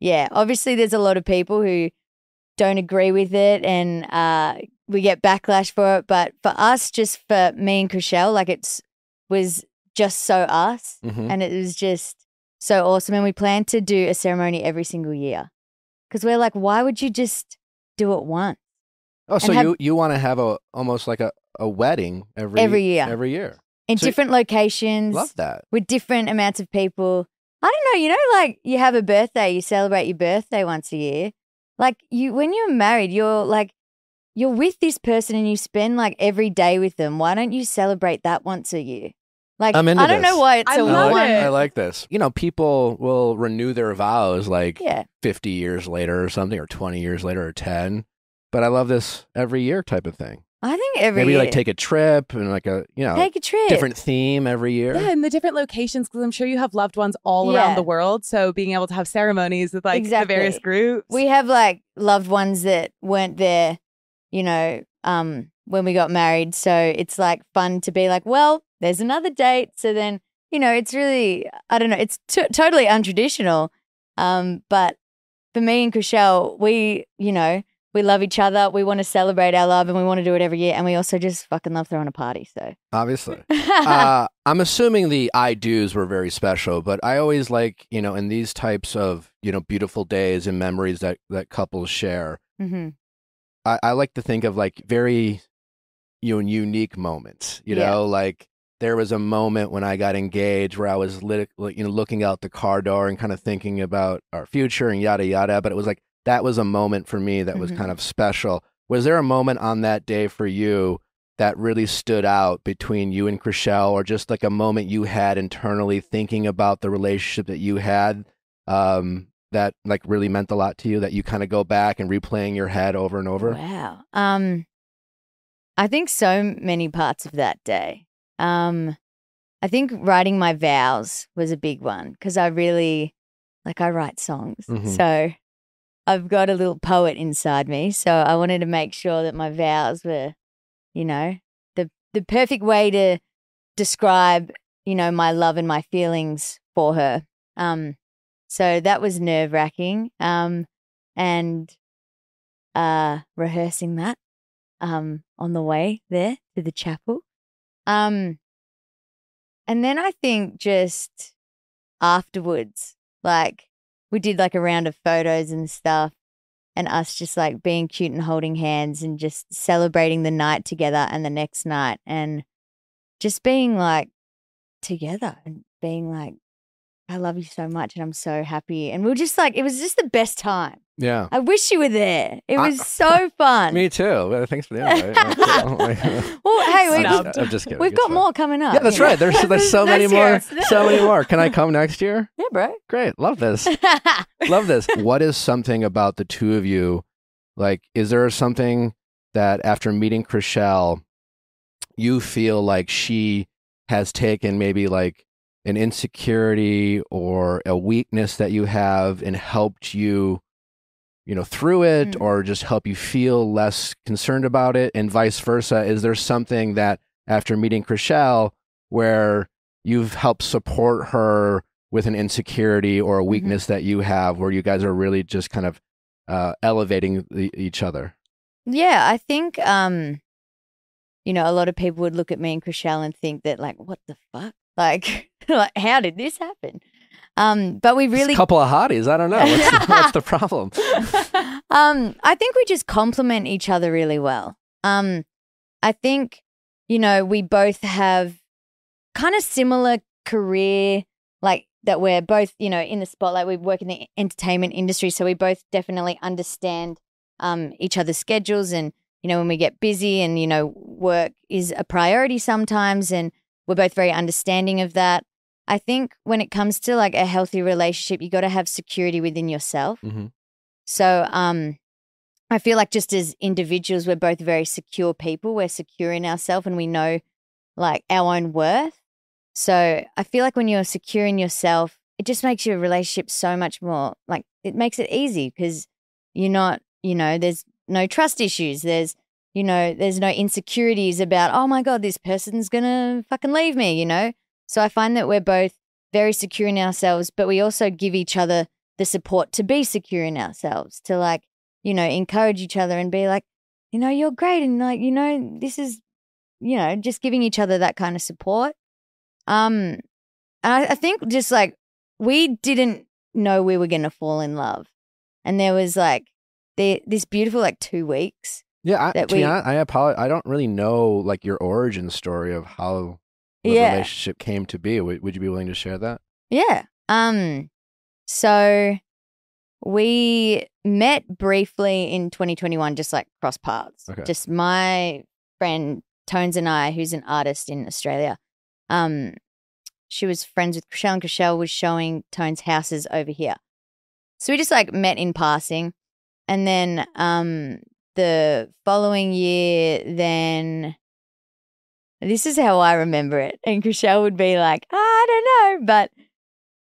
yeah, obviously there's a lot of people who don't agree with it, and uh, we get backlash for it. But for us, just for me and Chrishell, like it's was just so us, mhm. and it was just so awesome. And we plan to do a ceremony every single year because we're like, why would you just do it once Oh, so have- you you want to have a almost like a, a wedding every Every year. Every year. in So- different locations? Love that. with different amounts of people. I don't know, you know, like you have a birthday, you celebrate your birthday once a year. Like you when you're married, you're like you're with this person and you spend like every day with them. Why don't you celebrate that once a year? Like I'm into I don't this. know why it's I a I love one. it. I like this. You know, people will renew their vows like Yeah. 50 years later or something, or 20 years later, or 10. But I love this every year type of thing. I think every Maybe like take a trip and like a, you know, take a trip. different theme every year. Yeah, and the different locations because I'm sure you have loved ones all Yeah. around the world. So being able to have ceremonies with like the various groups. We have like loved ones that weren't there, you know, um, when we got married. So it's like fun to be like, well, there's another date. So then, you know, it's really, I don't know, it's t- totally untraditional. Um, but for me and Chrishell, we, you know, we love each other. We want to celebrate our love and we want to do it every year. And we also just fucking love throwing a party. So, Obviously. <laughs> uh, I'm assuming the I do's were very special, but I always like, you know, in these types of, you know, beautiful days and memories that, that couples share, hmm I, I like to think of like very you know unique moments you Yeah. know like there was a moment when i got engaged where i was lit, you know looking out the car door and kind of thinking about our future and yada yada but it was like that was a moment for me that was Mhm. kind of special was there a moment on that day for you that really stood out between you and Chrishell or just like a moment you had internally thinking about the relationship that you had um that like really meant a lot to you that you kind of go back and replaying your head over and over Wow. Um, I think so many parts of that day. Um, I think writing my vows was a big one because I really, like, I write songs. Mhm. So I've got a little poet inside me. So I wanted to make sure that my vows were, you know, the the perfect way to describe, you know, my love and my feelings for her. Um, so that was nerve wracking. Um, and uh, rehearsing that um, on the way there to the chapel. Um, and then I think just afterwards, like we did like a round of photos and stuff, and us just like being cute and holding hands and just celebrating the night together and the next night and just being like together and being like, I love you so much and I'm so happy. And we were just like, it was just the best time. Yeah I wish you were there. It I- was so <laughs> fun. Me too. Well, Thanks for the invite. <laughs> well, hey, we. I'm just kidding. we've got more coming up. Yeah, that's right. There's <laughs> there's so many more. So many more. Can I come next year? Yeah, bro. Great. Love this. Love this. What is something about the two of you? Like, is there something that after meeting Chrishell, you feel like she has taken maybe like an insecurity or a weakness that you have and helped you, you know, through it Mm. or just help you feel less concerned about it and vice versa? Is there something that after meeting Chrishell where you've helped support her with an insecurity or a weakness that you have where you guys are really just kind of uh, elevating the, each other? Yeah, I think um, you know, a lot of people would look at me and Chrishell and think that like, what the fuck? <laughs> Like, like how did this happen? Um, but we really a couple of hotties. I don't know. What's the, what's the problem? <laughs> um, I think we just complement each other really well. Um, I think, you know, we both have kind of similar career, like that we're both, you know, in the spotlight. We work in the entertainment industry, so we both definitely understand um, each other's schedules and, you know, when we get busy and, you know, work is a priority sometimes and we're both very understanding of that. I think when it comes to like a healthy relationship, you got to have security within yourself. hmm So, um, I feel like just as individuals, we're both very secure people. We're secure in ourselves and we know like our own worth. So I feel like when you're secure in yourself, it just makes your relationship so much more like it makes it easy because you're not, you know, there's no trust issues. There's, you know, there's no insecurities about, oh my God, this person's gonna fucking leave me, you know? So I find that we're both very secure in ourselves, but we also give each other the support to be secure in ourselves, to like, you know, encourage each other and be like, you know, you're great. And like, you know, this is, you know, just giving each other that kind of support. Um, and I, I think just like we didn't know we were going to fall in love. And there was like the, this beautiful like two weeks. Yeah, I, that we- honest, I apologize. I don't really know like your origin story of how the Yeah. relationship came to be. Would, would you be willing to share that? Yeah. Um so we met briefly in 2021 just like cross paths. Okay. Just my friend Tones and I who's an artist in Australia. Um she was friends with Chrishell and Chrishell was showing Tones houses over here. So we just like met in passing and then um the following year then this is how I remember it. And Chrishell would be like, ah, I don't know, but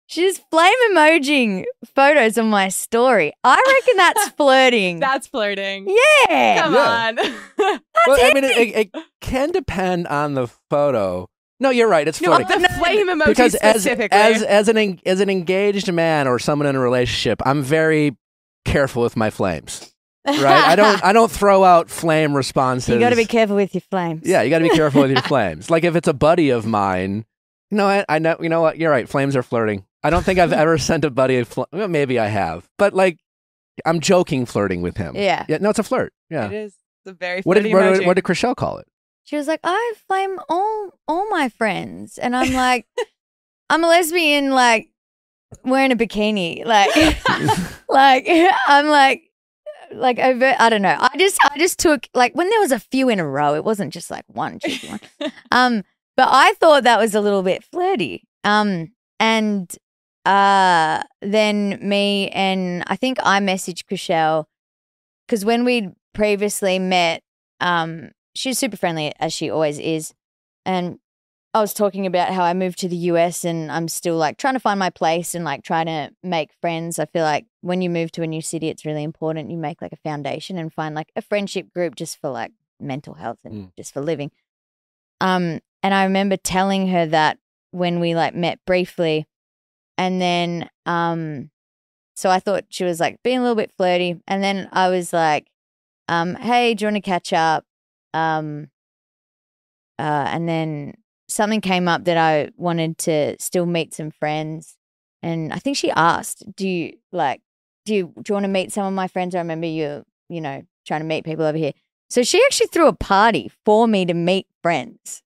she's flame emojing photos on my story. I reckon that's <laughs> flirting. That's flirting. yeah. Come Yeah. on. <laughs> well, I mean, it, it, it can depend on the photo. No, you're right. It's flirting. no, flirting. the flame emoji because as specifically. as as an en- as an engaged man or someone in a relationship, I'm very careful with my flames. Right? I don't I don't <laughs> throw out flame responses. You got to be careful with your flames. Yeah, you got to be careful with your <laughs> flames. Like if it's a buddy of mine, you know, I, I know, you know what? You're right. Flames are flirting. I don't think I've ever <laughs> sent a buddy a fl- well, maybe I have, but like I'm joking flirting with him. Yeah. Yeah. No, it's a flirt. it Yeah. is a very What did flirty what, did- what did Chrishell call it? She was like, I flame all all my friends, and I'm like, I'm a lesbian, like wearing a bikini, like, like I'm like, like over. I don't know. I just I just took like when there was a few in a row. It wasn't just like one <laughs> cheeky one. Um, but I thought that was a little bit flirty. Um, and uh, then me and I think I messaged Chrishell because when we'd previously met, um, she was super friendly as she always is, and I was talking about how I moved to the US and I'm still like trying to find my place and like trying to make friends. I feel like when you move to a new city, it's really important you make like a foundation and find like a friendship group just for like mental health and Mm. just for living. Um, and I remember telling her that when we like met briefly, and then um, so I thought she was like being a little bit flirty, and then I was like, um, hey, do you want to catch up? Um, uh, and then something came up that I wanted to still meet some friends, and I think she asked, do you like, do you do you want to meet some of my friends? I remember you, you know, trying to meet people over here. So she actually threw a party for me to meet friends,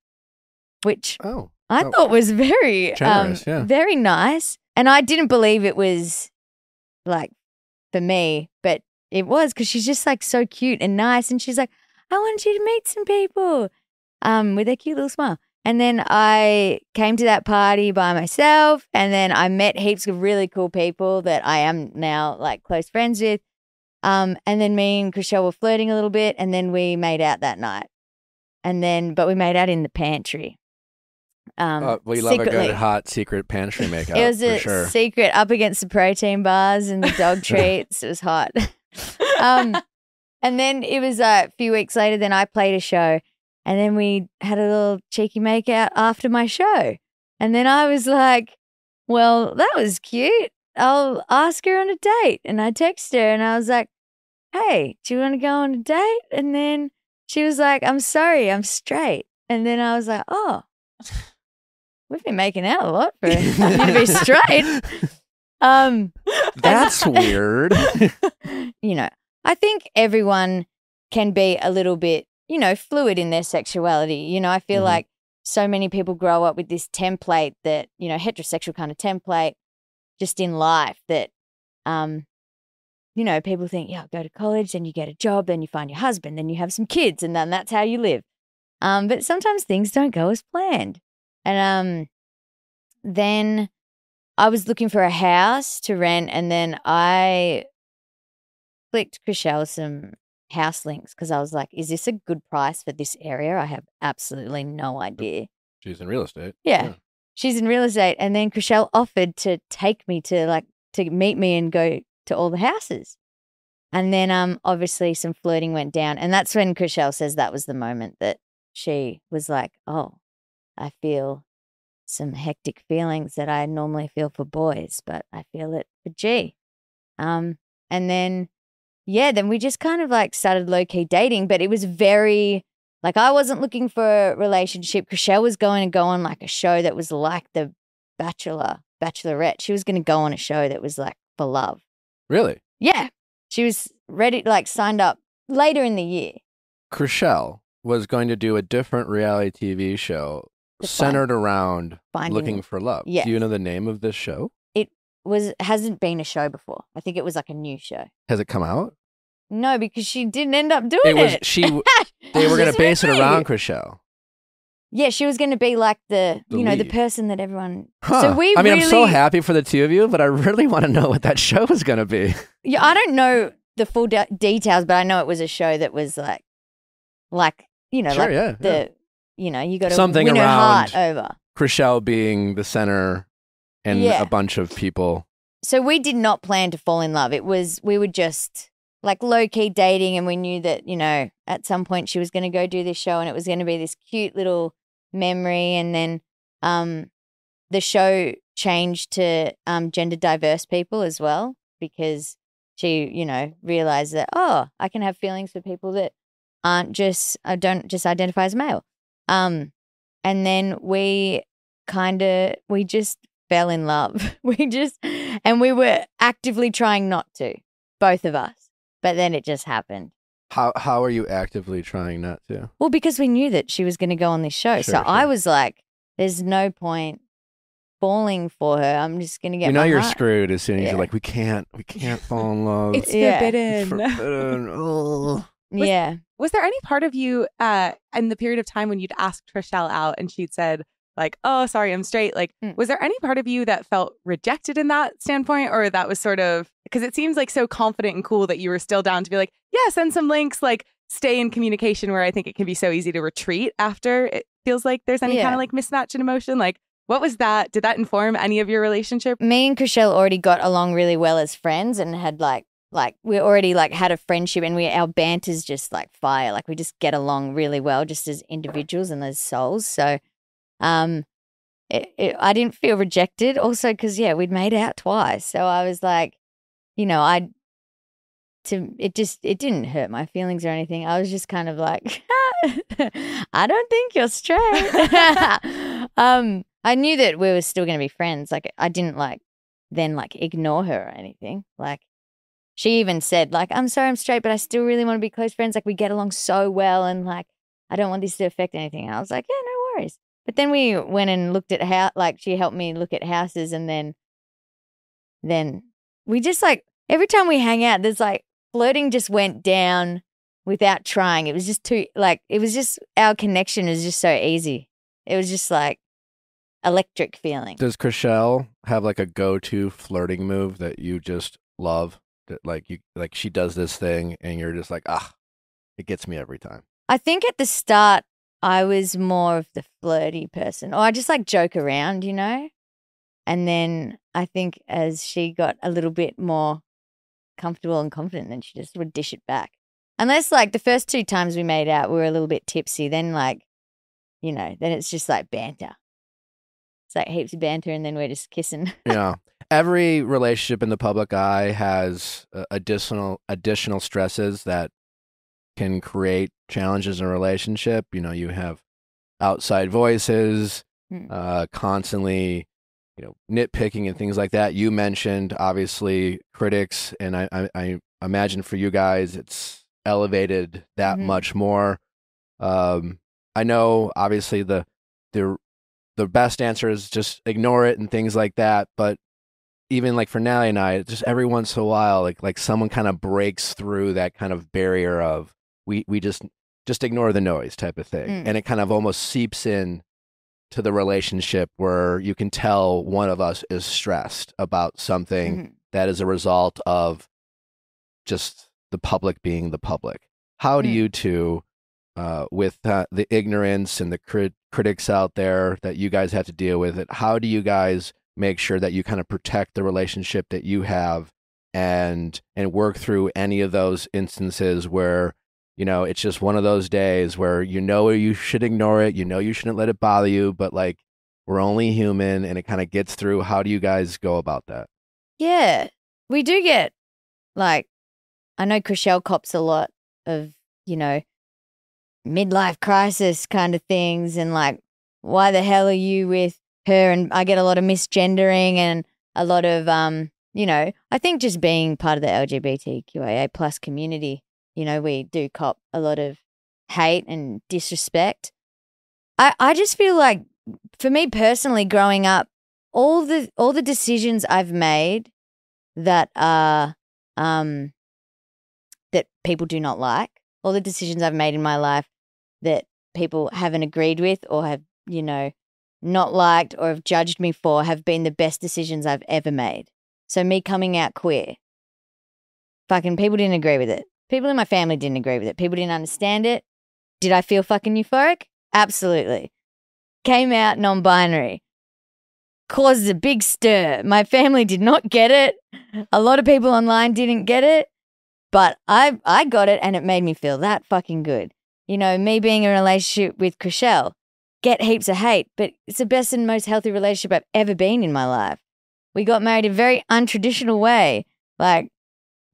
which Oh. I Oh. thought was very Generous, um, yeah. very nice. And I didn't believe it was like for me, but it was because she's just like so cute and nice. And she's like, I want you to meet some people um, with a cute little smile. And then I came to that party by myself. And then I met heaps of really cool people that I am now like close friends with. Um, and then me and Chrishell were flirting a little bit. And then we made out that night. And then, but we made out in the pantry. Um, Uh, we love a good hot secret pantry makeout. <laughs> It was a sure. secret up against the protein bars and the dog <laughs> treats. It was hot. <laughs> um, and then it was uh, a few weeks later. Then I played a show, and then we had a little cheeky makeout after my show. And then I was like, "Well, that was cute. I'll ask her on a date." And I texted her, and I was like, "Hey, do you want to go on a date?" And then she was like, "I'm sorry, I'm straight." And then I was like, "Oh." We've been making out a lot for you <laughs> to be straight. Um, That's weird. <laughs> you know, I think everyone can be a little bit, you know, fluid in their sexuality. You know, I feel Mhm. like so many people grow up with this template that, you know, heterosexual kind of template just in life that, um, you know, people think, yeah, go to college, then you get a job, then you find your husband, then you have some kids, and then that's how you live. Um, but sometimes things don't go as planned. And um, then I was looking for a house to rent, and then I clicked Chrishell some house links because I was like, is this a good price for this area? I have absolutely no idea. She's in real estate. Yeah. she's in real estate. And then Chrishell offered to take me to like to meet me and go to all the houses. And then um obviously some flirting went down. And that's when Chrishell says that was the moment that she was like, Oh, I feel some hectic feelings that I normally feel for boys, but I feel it for G. Um, and then, yeah, then we just kind of like started low key dating, but it was very like I wasn't looking for a relationship. Chrishell was going to go on like a show that was like The Bachelor, Bachelorette. She was going to go on a show that was like for love. Really? Yeah, she was ready, like signed up later in the year. Chrishell was going to do a different reality TV show The Find- centered around Finding looking for love. Yes. Do you know the name of this show? Was hasn't been a show before. I think it was like a new show. Has it come out? No, because she didn't end up doing It it. <laughs> was she. They were going to base it me. around Chrishell. Yeah, she was going to be like the, The you know, the lead. person that everyone. Huh. So we I mean, I'm so happy for the two of you, but I really want to know what that <laughs> show is going to be. Yeah, I don't know the full de- details, but I know it was a show that was like, like you know, Sure, like yeah, the, you know, you got to Something win her heart around- over. Chrishell being the center and Yeah. a bunch of people. So we did not plan to fall in love. It was we were just like low key dating, and we knew that you know at some point she was going to go do this show, and it was going to be this cute little memory, and then um the show changed to um gender diverse people as well because she you know realized that oh I can have feelings for people that aren't just I don't just identify as male. Um, and then we kind of we just fell in love. <laughs> We just and we were actively trying not to, both of us. But then it just happened. How how are you actively trying not to? Well, because we knew that she was going to go on this show. so Sure, I was like, there's no point falling for her. I'm just going to get you know my you're heart. screwed as soon as Yeah. you're like, we can't, we can't <laughs> fall in love. It's Yeah. forbidden. Forbidden. <laughs> Ugh. Was- Yeah. Was there any part of you uh in the period of time when you'd asked Chrishell out and she'd said like, "Oh, sorry, I'm straight." Like, Mm. was there any part of you that felt rejected in that standpoint or that was sort of because it seems like so confident and cool that you were still down to be like, "Yeah, send some links, like stay in communication where I think it can be so easy to retreat after it feels like there's any kind of like mismatch in emotion." Like, what was that? Did that inform any of your relationship? me and Chrishell already got along really well as friends and had like like we already like had a friendship and we our banter's just like fire like we just get along really well just as individuals and as souls so um it, it, I didn't feel rejected also because yeah we'd made out twice so I was like you know I to it just it didn't hurt my feelings or anything I was just kind of like <laughs> I don't think you're straight <laughs> um I knew that we were still going to be friends like I didn't like then like ignore her or anything. Like she even said like I'm sorry I'm straight, but I still really want to be close friends. Like we get along so well, and like I don't want this to affect anything. I was like, yeah, no worries. But then we went and looked at how like she helped me look at houses, and then then we just like every time we hang out, there's like flirting just went down without trying. It was just too like it was just our connection is just so easy. It was just like electric feeling. Does Chrishell have like a go-to flirting move that you just love? That like you like she does this thing and you're just like ah, it gets me every time. I think at the start I was more of the flirty person, or I just like joke around, you know. And then I think as she got a little bit more comfortable and confident, then she just would dish it back. Unless like the first two times we made out, we were a little bit tipsy. Then like, you know, then it's just like banter. It's like heaps of banter, and then we're just kissing. <laughs> yeah. Every relationship in the public eye has uh, additional additional stresses that can create challenges in a relationship. You know, you have outside voices, Hmm. uh, constantly, you know, nitpicking and things like that. You mentioned obviously critics, and I, I, I imagine for you guys it's elevated that Mhm. much more. Um, I know obviously the the the best answer is just ignore it and things like that, but even like for Nally and I, just every once in a while, like like someone kind of breaks through that kind of barrier of we we just just ignore the noise type of thing, Mm. and it kind of almost seeps in to the relationship where you can tell one of us is stressed about something Mhm. that is a result of just the public being the public. How do Mm. you two uh, with uh, the ignorance and the crit- critics out there that you guys have to deal with it how do you guys make sure that you kind of protect the relationship that you have and and work through any of those instances where you know it's just one of those days where you know you should ignore it you know you shouldn't let it bother you but like we're only human and it kind of gets through. How do you guys go about that? Yeah, we do get like I know Chrishell cops a lot of you know midlife crisis kind of things and like why the hell are you with her? And I get a lot of misgendering and a lot of um you know I think just being part of the LGBTQIA plus community you know we do cop a lot of hate and disrespect. I I just feel like for me personally growing up all the all the decisions I've made that are um that people do not like all the decisions I've made in my life that people haven't agreed with or have you know not liked or have judged me for have been the best decisions I've ever made. So me coming out queer fucking people didn't agree with it people in my family didn't agree with it people didn't understand it did I feel fucking euphoric absolutely came out non-binary caused a big stir. My family did not get it. A lot of people online didn't get it, but I I got it and it made me feel that fucking good. You know, me being in a relationship with Chrishell, get heaps of hate, but it's the best and most healthy relationship I've ever been in my life. We got married a very untraditional way, like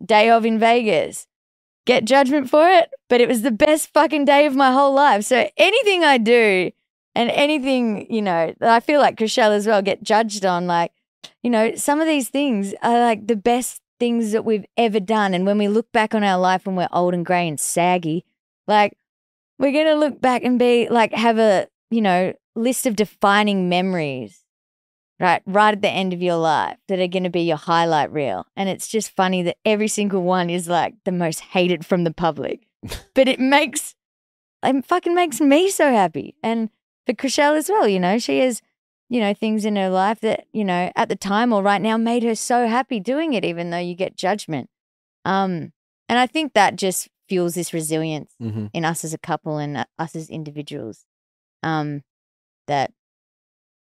day of in Vegas. Get judgment for it, but it was the best fucking day of my whole life. So anything I do and anything, you know, that I feel like Chrishell as well get judged on, like, you know, some of these things are like the best things that we've ever done. And when we look back on our life when we're old and grey and saggy, like, we're to look back and be like, have a, you know, list of defining memories, right? Right at the end of your life that are going to be your highlight reel. And it's just funny that every single one is like the most hated from the public, <laughs> but it makes, it fucking makes me so happy. And, for Chrishell as well. You know, she has, you know, things in her life that, you know, at the time or right now made her so happy doing it, even though you get judgment. Um, and I think that just fuels this resilience mm-hmm. in us as a couple and uh, us as individuals. Um, that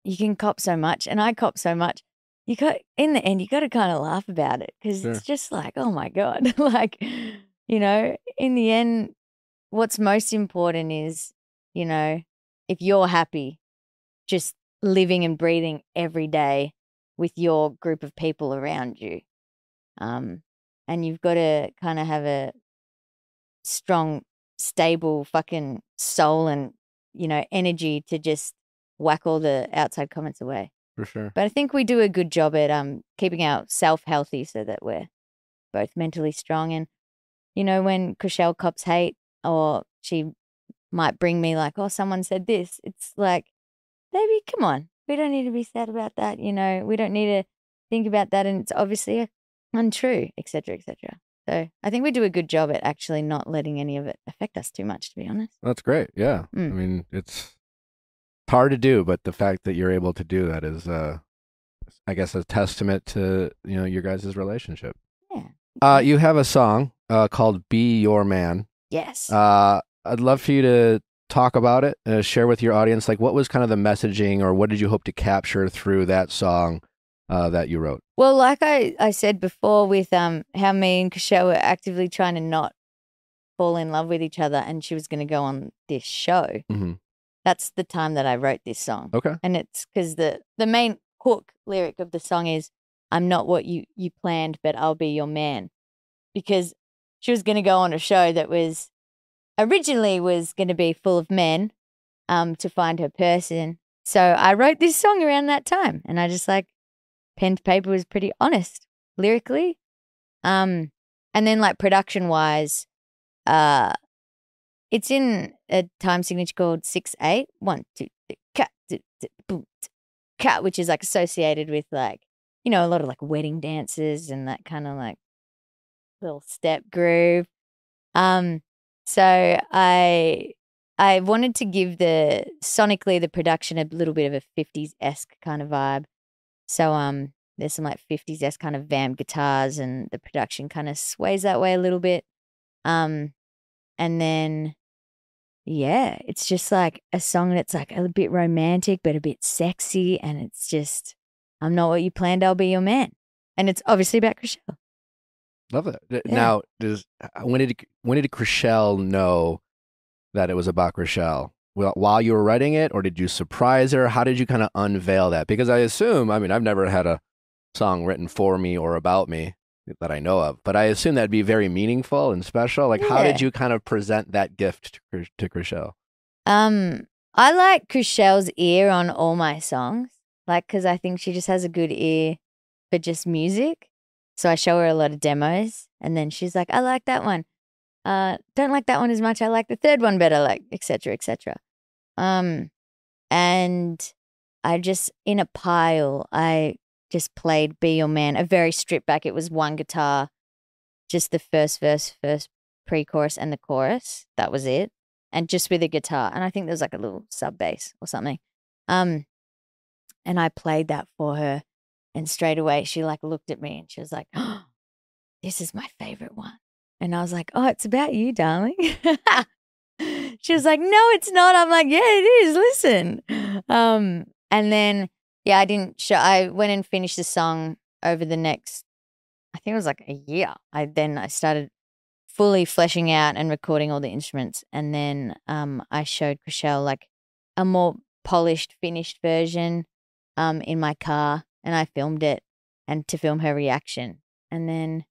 you can cop so much, and I cop so much. You got in the end, you got to kind of laugh about it because Sure. it's just like, oh my god, <laughs> like, you know, in the end, what's most important is, you know, if you're happy, just living and breathing every day with your group of people around you. Um, and you've got to kind of have a strong, stable fucking soul and, you know, energy to just whack all the outside comments away. for sure But I think we do a good job at um keeping ourself healthy so that we're both mentally strong. And you know, when Chrishell cops hate or she might bring me like, oh, someone said this, it's like, baby, come on, we don't need to be sad about that. You know, we don't need to think about that, and it's obviously untrue, etc., etc. So I think we do a good job at actually not letting any of it affect us too much, to be honest. That's great. Yeah. I Mm. mean, it's hard to do, but the fact that you're able to do that is, uh, I guess, a testament to you know your guys' relationship. Yeah. Uh, you have a song uh, called "Be Your Man." Yes. Uh, I'd love for you to talk about it, uh, share with your audience, like what was kind of the messaging, or what did you hope to capture through that song uh, that you wrote? Well, like I, I said before, with um how me and Kasha were actively trying to not fall in love with each other, and she was going to go on this show. hmm That's the time that I wrote this song, Okay. and it's because the the main hook lyric of the song is "I'm not what you you planned, but I'll be your man," because she was going to go on a show that was originally was going to be full of men, um, to find her person. So I wrote this song around that time, and I just like pen to paper was pretty honest lyrically. Um, and then like production wise, uh, it's in a time signature called six eight one two three cat two, two, boom, t- cat, which is like associated with like you know a lot of like wedding dances and that kind of like little step groove. Um, so I I wanted to give the sonically the production a little bit of a 50s esque kind of vibe. So um there's some like 50s esque kind of vamp guitars and the production kind of sways that way a little bit. Um and then yeah, it's just like a song that's like a bit romantic, but a bit sexy. And it's just, I'm not what you planned, I'll be your man. And it's obviously about Chrishell. Love it. Yeah. Now, does when did when did Chrishell know that it was about Chrishell? Well, while you were writing it, or did you surprise her? How did you kind of unveil that? Because I assume, I mean, I've never had a song written for me or about me that I know of, but I assume that'd be very meaningful and special. Like, how did you kind of present that gift to, to Chrishell? Um, I like Chrishell's ear on all my songs, like because I think she just has a good ear for just music. So I show her a lot of demos, and then she's like, "I like that one. Uh, don't like that one as much. I like the third one better." Like, etc., etc. Um, and I just in a pile, I just played "Be Your Man," a very stripped back. It was one guitar, just the first verse, first pre-chorus, and the chorus. That was it and just with a guitar. And I think there was like a little sub bass or something. Um, and I played that for her, and straight away she like looked at me and she was like, oh, "This is my favorite one." And I was like, "Oh, it's about you, darling." <laughs> she was like, "No, it's not." I'm like, "Yeah, it is. Listen." Um, and then yeah, I didn't show. I went and finished the song over the next. I think it was like a year. I then I started fully fleshing out and recording all the instruments. And then um, I showed Chrishell like a more polished, finished version um, in my car, and I filmed it and to film her reaction. And then,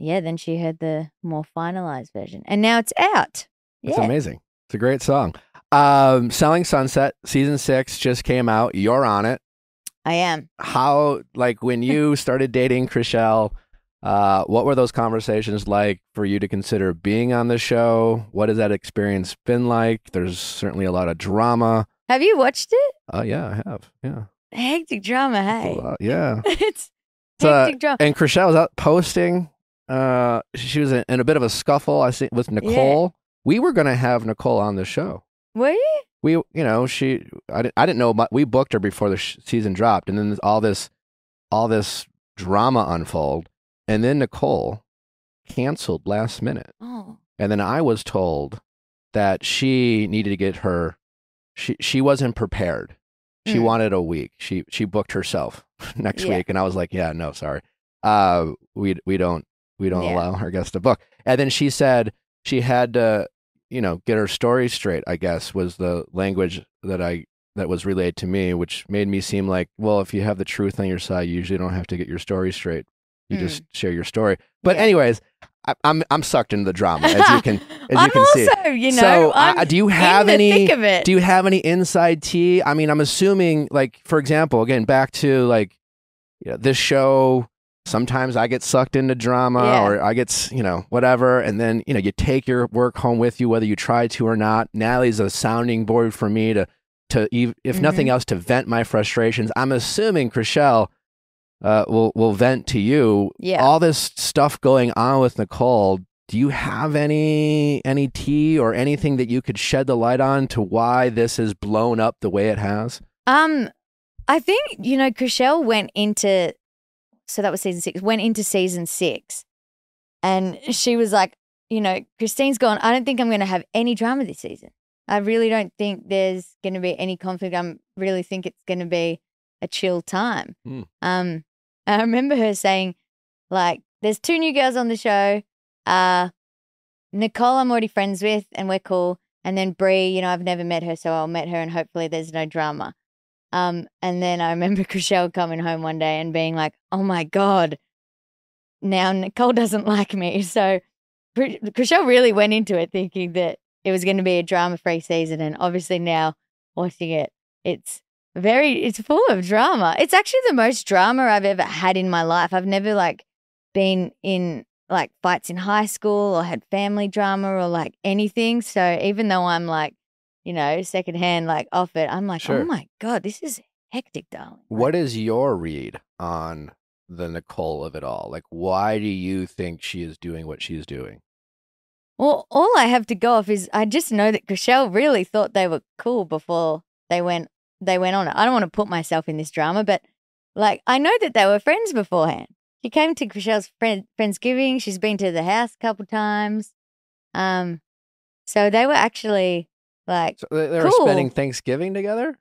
yeah, then she heard the more finalized version, and now it's out. It's Yeah, amazing. It's a great song. Um, Selling Sunset season six just came out. You're on it. I am. how like when you <laughs> started dating Chrishell, uh, what were those conversations like for you to consider being on the show? What has that experience been like? There's certainly a lot of drama. Have you watched it? Oh yeah, I have. Yeah, Hectic drama, hey. lot- yeah. <laughs> it's hectic drama. and Chrishell was out posting. Uh, she was in, in a bit of a scuffle. I see with Nicole. We were gonna have Nicole on the show. Were you? We you know she I didn't, I didn't know about, we booked her before the sh- season dropped and then all this all this drama unfold and then nicole canceled last minute Oh, and then i was told that she needed to get her she she wasn't prepared she Mm. wanted a week she she booked herself <laughs> next Yeah. week and i was like yeah no sorry uh we we don't we don't Yeah. allow our guests to book and then she said she had to you know get her story straight i guess was the language that i that was relayed to me which made me seem like well if you have the truth on your side you usually don't have to get your story straight you Mm. just share your story but Yeah. anyways I, i'm i'm sucked into the drama as you can <laughs> as you can see also, you know, so uh, do you have any of it. do you have any inside tea? I mean, I'm assuming, like, for example, again, back to like you know, this show. Sometimes I get sucked into drama, Yeah. or I get, you know, whatever, and then you know, you take your work home with you, whether you try to or not. Natalie's a sounding board for me to, to if nothing Mhm. else, to vent my frustrations. I'm assuming Chrishell uh, will will vent to you. Yeah. All this stuff going on with Nicole. Do you have any any tea or anything that you could shed the light on to why this has blown up the way it has? Um, I think you know, Chrishell went into so that was season six. Went into season six, and she was like, you know, Christine's gone. I don't think I'm going to have any drama this season. I really don't think there's going to be any conflict. I'm really think it's going to be a chill time. Hmm. Um, I remember her saying, like, there's two new girls on the show. Uh, Nicole, I'm already friends with, and we're cool. And then Bre, you know, I've never met her, so I'll meet her, and hopefully there's no drama. Um, and then I remember <laughs> Chrishell coming home one day and being like, "Oh my god, now Nicole doesn't <laughs> like me." So Chr- Chrishell really went into it thinking that it was going to be a drama-free season, and obviously now watching it, it's very, it's full of drama. It's actually the most drama I've ever had in my life. I've never like been in like fights in high school or had family drama or like anything. So even though I'm like, you know, secondhand like off it, I'm like, Sure. oh my god, this is hectic, darling. What is your read on the Nicole of it all? Like, why do you think she is doing what she's doing? Well, all I have to go off is I just know that Chrishell really thought they were cool before they went they went on it. I don't want to put myself in this drama, but like I know that they were friends beforehand. She came to Chrishell's friend Friendsgiving. She's been to the house a couple times. Um, so they were actually Like, So they, they were Cool. spending Thanksgiving together.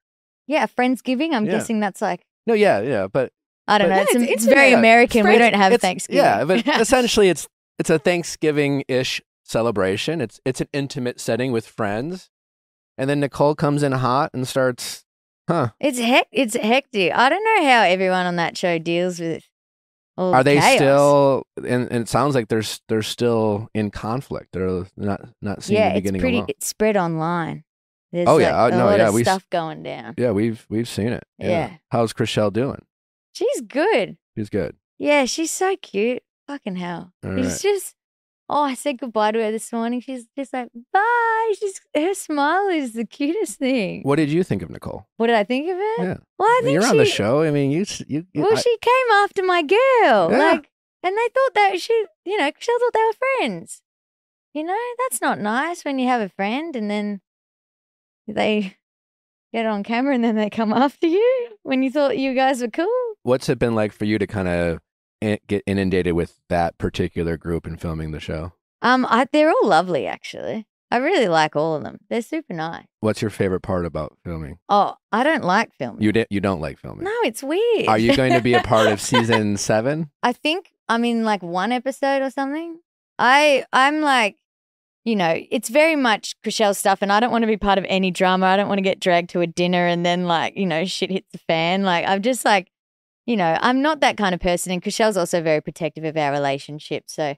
yeah, Friendsgiving. I'm Yeah. guessing that's like No, yeah, yeah, but I don't But know. yeah, It's, it's- it's, it's- very yeah, American. We don't have Thanksgiving. Yeah, but <laughs> essentially, it's it's a Thanksgiving ish celebration. It's it's an intimate setting with friends, and then Nicole comes in hot and starts, huh? it's hec- It's hectic. I don't know how everyone on that show deals with. All Are they still? And, and it sounds like they're they're still in conflict. They're not not seem Yeah, to be it's pretty. It's spread online. There's Oh, like, yeah. Oh, a no, lot yeah, of we stuff going down. Yeah, we've we've seen it. Yeah. How's Chrishell doing? She's good. She's good. Yeah, she's so cute. Fucking hell. All She's right. just. Oh, I said goodbye to her this morning. She's just like, bye. She's her smile is the cutest thing. What, did you think of Nicole? What did I think of her? Yeah, Well, I think you're on the show. I mean, you you. you Well, I- she came after my girl. Yeah. Like, and they thought that she, you know, Michelle thought they were friends. You know, that's not nice when you have a friend and then they get on camera and then they come <laughs> after you when you thought you guys were cool. what's it been like for you to kind of get inundated with that particular group in filming the show? Um, I, they're all lovely, actually. I really like all of them. They're super nice. What's your favorite part about filming? Oh, I don't like filming. You di- you don't like filming. no, it's weird. Are you going to be a part of <laughs> season seven? I think I'm in like one episode or something. I I'm like, you know, it's very much Chrishell stuff, and I don't want to be part of any drama. I don't want to get dragged to a dinner and then like, you know, shit hits the fan. Like I'm just like, you know, I'm not that kind of person. And Chrishell's also very protective of our relationship. So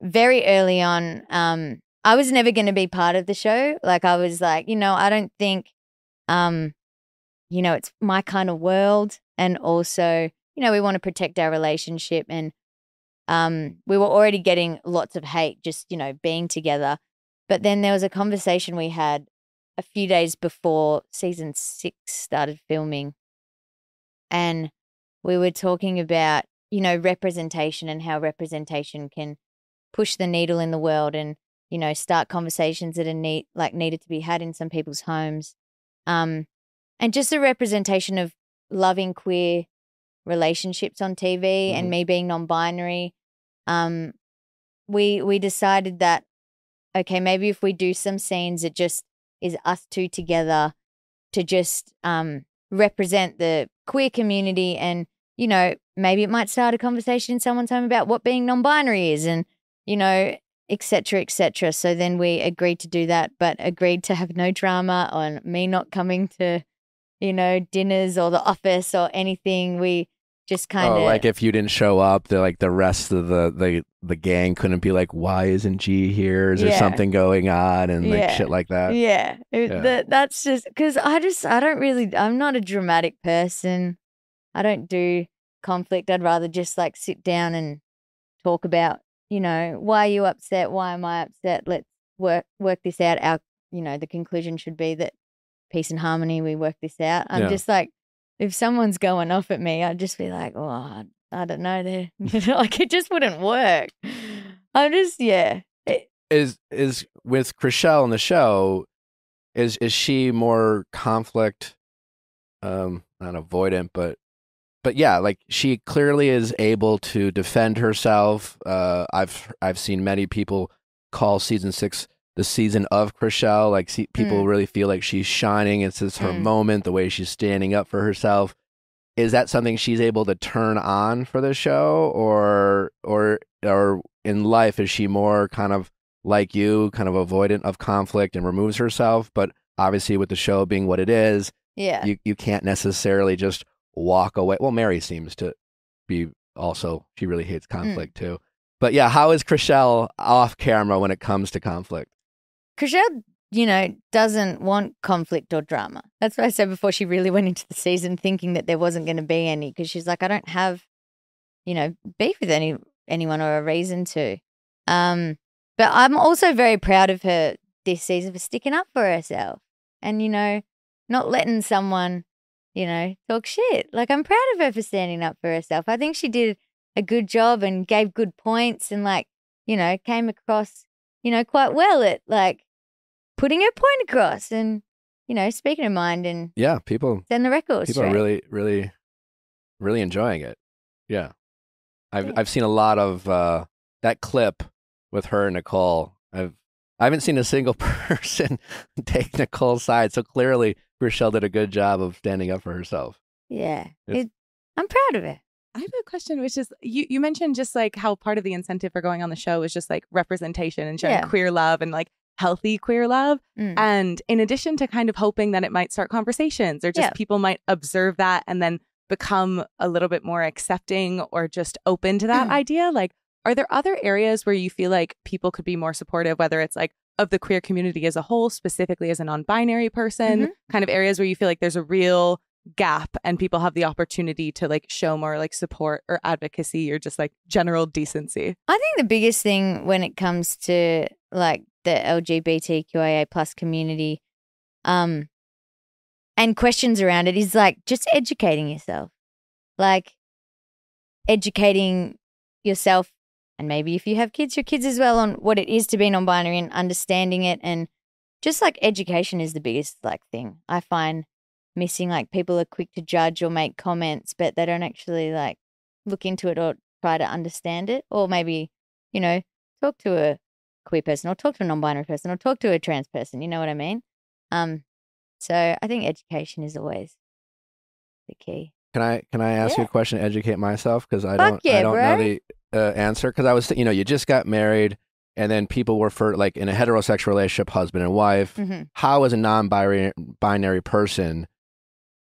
very early on, um, I was never going to be part of the show. Like I was like, you know, I don't think, um, you know, it's my kind of world, and also, you know, we want to protect our relationship and um, we were already getting lots of hate just, you know, being together. But then there was a conversation we had a few days before season six started filming. And we were talking about, you know, representation and how representation can push the needle in the world and, you know, start conversations that are need, like needed to be had in some people's homes. Um, and just a representation of loving queer relationships on TV Mhm. and me being non-binary um we we decided that okay maybe if we do some scenes it just is us two together to just um represent the queer community and you know maybe it might start a conversation in someone's home about what being non-binary is and you know etc etc so then we agreed to do that but agreed to have no drama on me not coming to you know dinners or the office or anything we just kind of oh, like if you didn't show up, the like the rest of the the the gang couldn't be like, why isn't G here? Is there Yeah. something going on and like Yeah. shit like that? yeah, it- Yeah. that- that's just because I just I don't really I'm not a dramatic person. I don't do conflict. I'd rather just like sit down and talk about you know why are you upset? Why am I upset? Let's work work this out. Our you know the conclusion should be that peace and harmony. We work this out. I'm Yeah. just like if someone's going off at me, I'd just be like, oh, I- I don't know. There, <laughs> <laughs> like it just wouldn't work. I'm just yeah. It- Is is with Chrishell in the show? Is is she more conflict? Um, not avoidant, but but yeah, like she clearly is able to defend herself. Uh, I've I've seen many people call season six the season of Chrishell. Like see, people really feel like she's shining. It's just her Mm. moment, the way she's standing up for herself. Is that something she's able to turn on for the show, or or or in life is she more kind of like you, kind of avoidant of conflict and removes herself? But obviously, with the show being what it is, yeah. you you can't necessarily just walk away. Well, Mary seems to be also she really hates conflict too. But yeah, how is Chrishell off camera when it comes to conflict? Chrishell, you know, doesn't want conflict or drama. That's what I said before she really went into the season thinking that there wasn't going to be any because she's like, I don't have, you know, beef with any anyone or a reason to. Um, but I'm also very proud of her this season for sticking up for herself and, you know, not letting someone, you know, talk shit. Like I'm proud of her for standing up for herself. I think she did a good job and gave good points and like, you know, came across, you know, quite well at like putting her point across and, you know, speaking her mind and Yeah, people send the records. people straight. are really really really enjoying it. Yeah. I've Yeah. I've seen a lot of uh that clip with her and Nicole. I've I haven't seen a single <laughs> person take Nicole's side. So clearly, Chrishell did a good job of standing up for herself. Yeah. It, I'm proud of it. I have a question, which is you, you mentioned just like how part of the incentive for going on the show is just like representation and showing Yeah. queer love and like healthy queer love. Mm. And in addition to kind of hoping that it might start conversations or just Yeah. people might observe that and then become a little bit more accepting or just open to that Mm. idea, like are there other areas where you feel like people could be more supportive, whether it's like of the queer community as a whole, specifically as a non binary person, kind of areas where you feel like there's a real gap and people have the opportunity to like show more like support or advocacy or just like general decency? I think the biggest thing when it comes to like the LGBTQIA plus community, um, and questions around it is like just educating yourself, like educating yourself, and maybe if you have kids, your kids as well on what it is to be non-binary and understanding it, and just like education is the biggest like thing. I find missing. Like people are quick to judge or make comments, but they don't actually like look into it or try to understand it, or maybe you know talk to a queer person or talk to a non-binary person or talk to a trans person you know what i mean? Um so i think education is always the key. Can I can I ask you a question? to Educate myself? Because I Fuck don't yeah, I don't know the uh, answer because I was you know you just got married and then people were for like in a heterosexual relationship, husband and wife. hmm How as a non-binary binary person,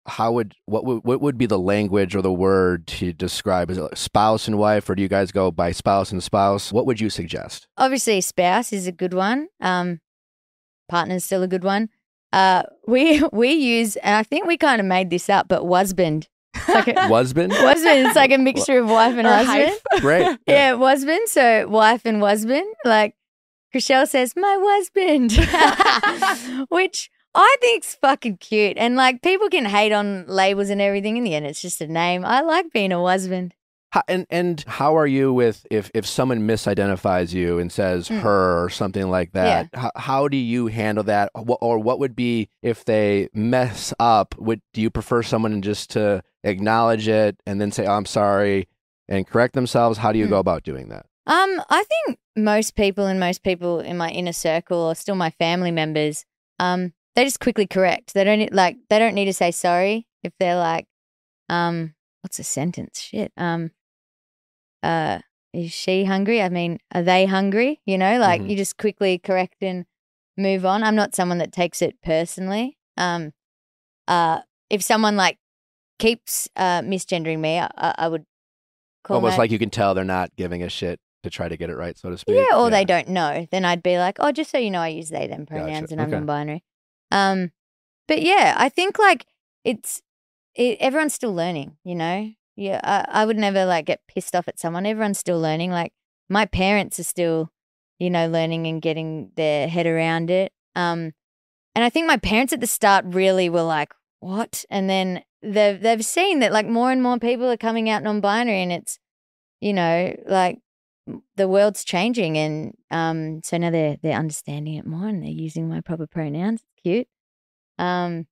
how would what would what would be the language or the word to describe? Is it like spouse and wife, or do you guys go by spouse and spouse? What would you suggest? obviously spouse is a good one um partner is still a good one uh we <laughs> we use and i think we kind of made this up but husband like a, Husband, husband it's like a mixture of wife and husband. <laughs> great. yeah. Husband so wife and husband like Chrishell says my husband <laughs> which I think's fucking cute and like people can hate on labels and everything in the end it's just a name. I like being a husband How, and and how are you with if if someone misidentifies you and says Mm. her or something like that? How, how do you handle that? Or what would be if they mess up? Would do you prefer someone just to acknowledge it and then say, oh, "I'm sorry" and correct themselves? How do you Mm. go about doing that? Um, I think most people and most people in my inner circle or still my family members, um, they just quickly correct. They don't like they don't need to say sorry if they're like, um, what's a sentence? Shit. Um, uh, is she hungry? I mean, are they hungry? You know, like Mhm. you just quickly correct and move on. I'm not someone that takes it personally. Um, uh, if someone like keeps uh misgendering me, I, I would call Almost my- like you can tell they're not giving a shit to try to get it right, so to speak. yeah, or they don't know. Then I'd be like, oh, just so you know, I use they them Gotcha. pronouns and I'm Okay. non-binary. Um, but yeah, I think like it's it, everyone's still learning. You know, yeah, I, I would never like get pissed off at someone. Everyone's still learning. Like my parents are still, you know, learning and getting their head around it. Um, and I think my parents at the start really were like, what? And then they've they've seen that like more and more people are coming out non-binary, and it's, you know, like the world's changing and um so now they're they're understanding it more and they're using my proper pronouns it's cute um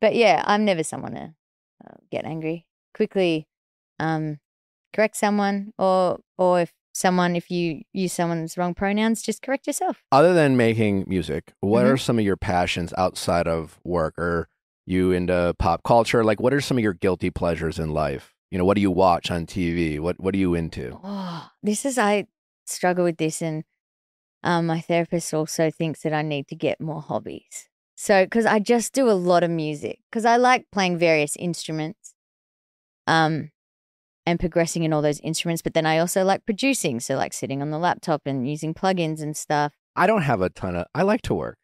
but yeah i'm never someone to uh, get angry quickly um correct someone or or if someone if you use someone's wrong pronouns just correct yourself Other than making music, what Mhm. are some of your passions outside of work? Are you into pop culture? Like, what are some of your guilty pleasures in life? You know, what do you watch on TV? What What are you into? oh this is i struggle with this and um my therapist also thinks that i need to get more hobbies so because i just do a lot of music because i like playing various instruments um and progressing in all those instruments but then i also like producing so like sitting on the laptop and using plugins and stuff I don't have a ton of. I like to work.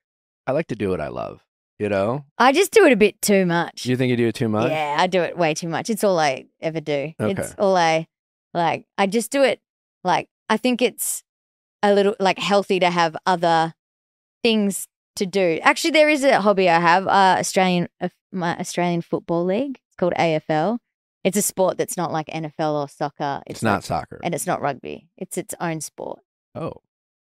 I like to do what I love. You know, i just do it a bit too much you think you do it too much? Yeah, I do it way too much. It's all I ever do. It's all I like. I just do it like I think it's a little like healthy to have other things to do. Actually, there is a hobby I have. Uh, Australian uh, my Australian Football League. It's called AFL. It's a sport that's not like NFL or soccer. It's, not like- soccer. and it's not rugby. It's its own sport. oh,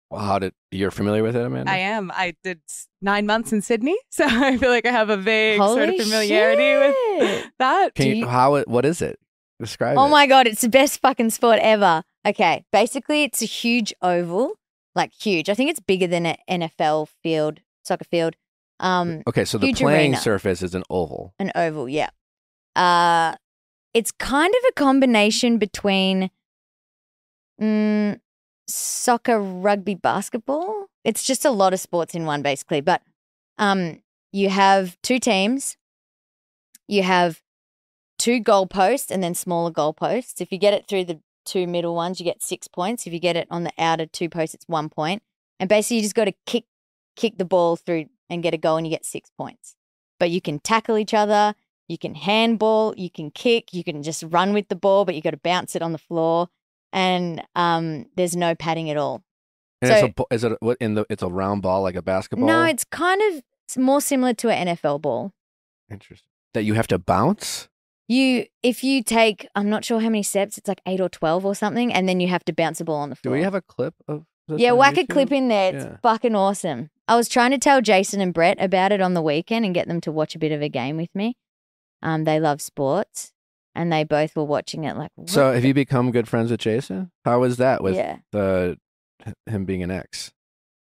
well, how did you're familiar with it, Amanda? I am. I did s- nine months in Sydney, <laughs> so I feel like I have a vague sort Holy of familiarity with shit. <laughs> that. Can do you, you- how? it- What is it? Describe Oh it. my god, it's the best fucking sport ever. Okay, basically it's a huge oval like huge. I think it's bigger than an NFL field, soccer field. Um, Okay, so the Huge playing arena. surface is an oval. an oval, yeah. Uh, it's kind of a combination between mm, soccer, rugby, basketball. It's just a lot of sports in one, basically. But um, you have two teams. You have two goalposts and then smaller goalposts. If you get it through the two middle ones, you get six points. If you get it on the outer two posts, it's one point. And basically, you just got to kick kick the ball through and get a goal, and you get six points. But you can tackle each other. You can handball. You can kick. You can just run with the ball, but you got to bounce it on the floor. And um, there's no padding at all. And So- it's a, is it what in the? It's a round ball like a basketball. No, it's kind of s- more similar to an NFL ball. interesting. That you have to bounce. You, if you take, I'm not sure how many steps. It's like eight or twelve or something, and then you have to bounce the ball on the floor. Do we have a clip of? This yeah, whack a clip in there. It's Yeah. fucking awesome. I was trying to tell Jason and Brett about it on the weekend and get them to watch a bit of a game with me. Um, they love sports, and they both were watching it. Like, So have you become good friends with Jason? How was that with yeah, the him being an ex?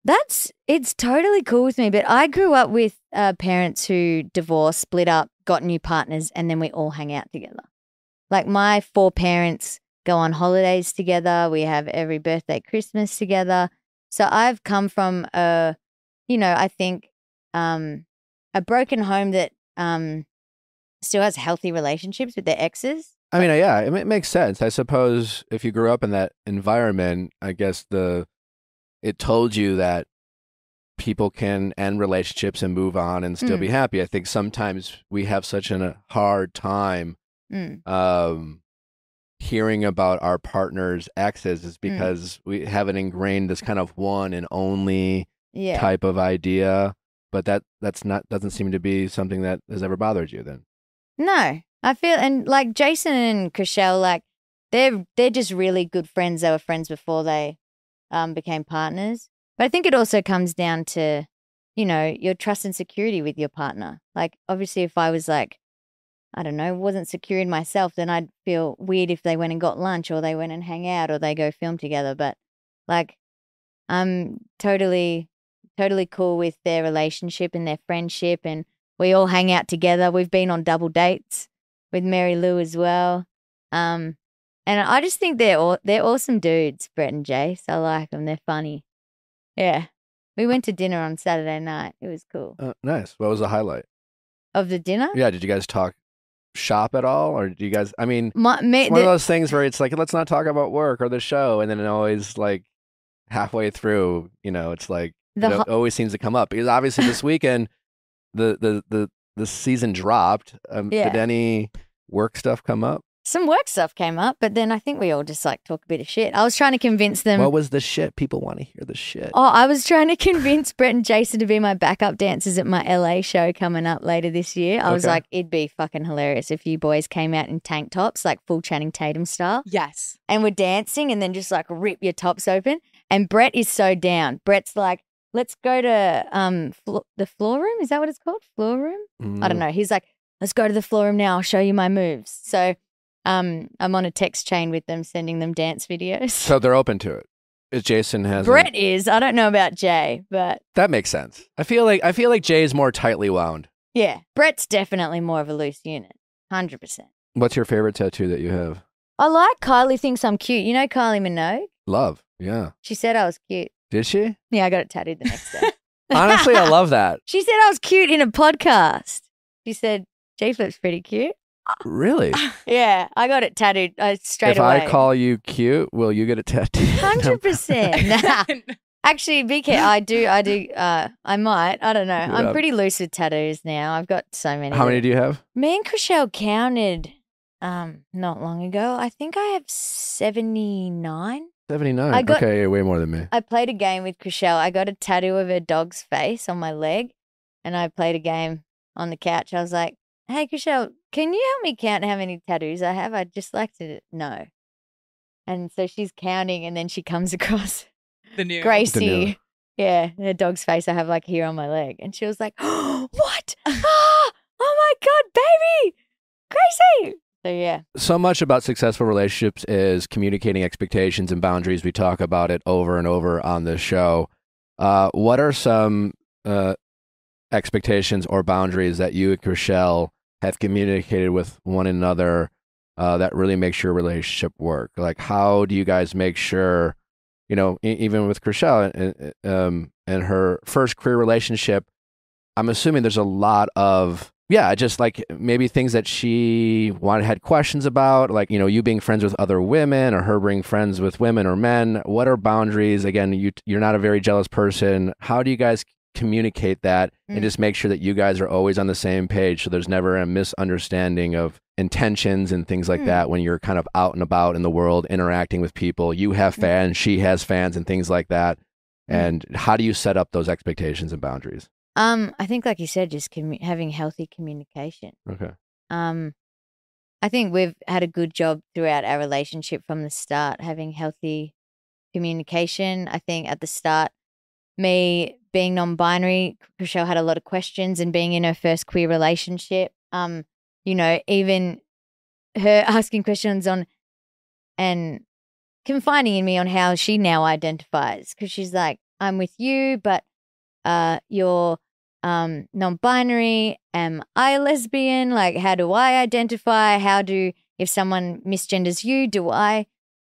that's it's totally cool with me. But I grew up with uh, parents who divorced, split up, got new partners, and then we all hang out together. Like my four parents go on holidays together. We have every birthday, Christmas together. So I've come from a, you know, I think um, a broken home that um, still has healthy relationships with their exes. I mean, yeah, it, makes sense. I suppose if you grew up in that environment, I guess the it told you that people can end relationships and move on and still Mm. be happy. I think sometimes we have such a hard time Mm. um, hearing about our partner's exes is because we have it ingrained this kind of one and only Yeah. type of idea. But that that's not doesn't seem to be something that has ever bothered you. Then No, I feel and like Jason and Chrishell, like they're they're just really good friends. They were friends before they um, became partners. But I think it also comes down to, you know, your trust and security with your partner. Like obviously, if I was like, I don't know, wasn't secure in myself, then I'd feel weird if they went and got lunch or they went and hang out or they go film together. But like, I'm totally, totally cool with their relationship and their friendship and we all hang out together. We've been on double dates with Marie-Lou as well. Um, and I just think they're all, they're awesome dudes, Brett and Jace. I like them. They're funny. Yeah. We went to dinner on Saturday night. It was cool. uh, nice. What was the highlight? Of the dinner? Yeah, did you guys talk shop at all, or do you guys? I mean, My, me, it's one of those things where it's like let's not talk about work or the show, and then it always like halfway through, you know, it's like the it ho- always seems to come up because obviously this weekend the the the the season dropped. Um, Yeah. Did any work stuff come up? some work stuff came up, but then I think we all just like talk a bit of shit. I was trying to convince them. what was the shit? People want to hear the shit. Oh, I was trying to convince Brett and Jason to be my backup dancers at my LA show coming up later this year. I was like, it'd be fucking hilarious if you boys came out in tank tops, like full Channing Tatum style, Yes. and were dancing and then just like rip your tops open. And Brett is so down. Brett's like, let's go to um flo- the floor room. Is that what it's called? Floor room? I don't Mm. know. He's like, let's go to the floor room now. I'll show you my moves. So um, I'm on a text chain with them, sending them dance videos. So they're open to it. Is Jason has Brett is. I don't know about Jay, but that makes sense. I feel like I feel like Jay is more tightly wound. yeah, Brett's definitely more of a loose unit. 100%. What's your favorite tattoo that you have? I like Kylie thinks I'm cute. You know Kylie Minogue? Love. Yeah. She said I was cute. Did she? Yeah, I got it tattooed the next day. <laughs> Honestly, I love that. <laughs> She said I was cute in a podcast. She said G Flip's pretty cute. Really? <laughs> Yeah, I got it tattooed uh, straight if away. If I call you cute, will you get a tattoo? Hundred percent. Nah. Actually, BK, I do, I do, uh, I might. I don't know. Yeah. I'm pretty loose with tattoos now. I've got so many. How many do you have? Me and Chrishell counted um not long ago. I think I have 79. 79. I got- okay, way more than me. I played a game with Chrishell. I got a tattoo of her dog's face on my leg and I played a game on the couch. I was like, "Hey Chrishell, can you help me count how many tattoos I have? I'd just like to know." And so she's counting and then she comes <laughs> across The new Gracie. Yeah, her dog's face I have like here on my leg. And she was like, <gasps> What? <gasps> ah, oh my God, baby! Gracie! So yeah. so much about successful relationships is communicating expectations and boundaries. We talk about it over and over on this show. Uh, what are some uh, expectations or boundaries that you and Chrishell have communicated with one another uh, that really makes your relationship work? Like, how do you guys make sure, you know, e- even with Chrishell and, um, and her first career relationship, I'm assuming there's a lot of yeah, just like maybe things that she wanted had questions about, like you know, you being friends with other women or her being friends with women or men. What are boundaries? Again, you you're not a very jealous person. How do you guys communicate that and Mm. just make sure that you guys are always on the same page, so there's never a misunderstanding of intentions and things like Mm. that when you're kind of out and about in the world interacting with people. You have Mm. fans, she has fans, and things like that. Mm. And how do you set up those expectations and boundaries? Um, I think, like you said, just commu- having healthy communication. Okay. Um, I think we've had a good job throughout our relationship from the start, having healthy communication. I think at the start, me being non-binary, Chrishell had a lot of questions, and being in her first queer relationship, um, you know, even her <laughs> asking questions on and confiding in me on how she now identifies because she's like, I'm with you, but uh, you're um, non-binary. Am I lesbian? Like, how do I identify? How do if someone misgenders you, do I?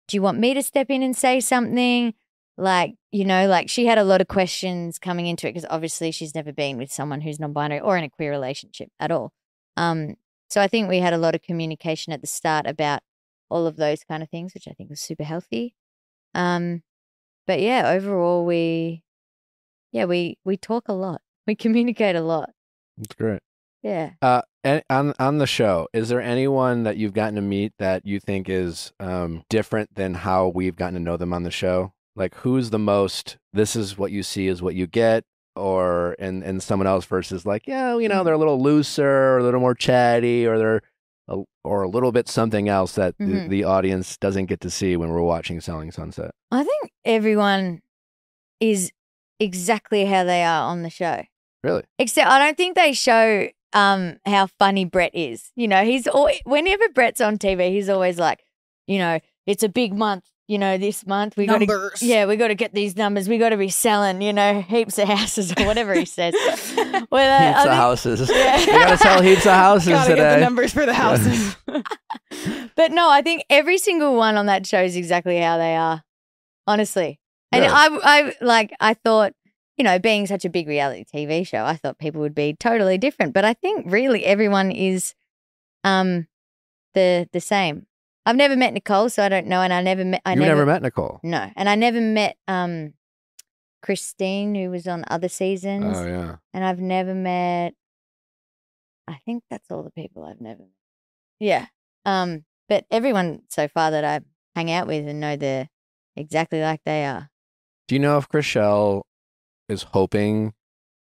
Do you want me to step in and say something? Like, you know, like she had a lot of questions coming into it because obviously she's never been with someone who's non-binary or in a queer relationship at all. Um, so I think we had a lot of communication at the start about all of those kind of things, which I think was super healthy. Um, but yeah, overall we, yeah, we we talk a lot. We communicate a lot. That's great. Yeah. Uh, and on on the show, is there anyone that you've gotten to meet that you think is um, different than how we've gotten to know them on the show? Like, who's the most? This is what you see is what you get, or and and someone else versus like, yeah, you know, they're a little looser, or a little more chatty, or they're a, or a little bit something else that the, Mhm. the audience doesn't get to see when we're watching Selling Sunset. I think everyone is exactly how they are on the show. Really? Except I don't think they show um how funny Brett is. You know, he's always whenever Brett's on TV, he's always like, you know, it's a big month. You know, this month we got to yeah, we got to get these numbers. We got to be selling, you know, heaps of houses or whatever he says. <laughs> well, I- heaps I of think- houses. <laughs> Yeah. you gotta sell heaps of houses Gotta today. get the numbers for the houses. <laughs> but no, I think every single one on that show is exactly how they are, honestly. And Really? I, I like, I thought, you know, being such a big reality TV show, I thought people would be totally different. But I think really everyone is, um, the the same. I've never met Nicole, so I don't know, and I never met. I you never met Nicole. No, and I never met um, Christine, who was on other seasons, Oh yeah. and I've never met. I think that's all the people I've never met. Yeah. Um, but everyone so far that I hang out with and know they're exactly like they are. Do you know if Chrishell is hoping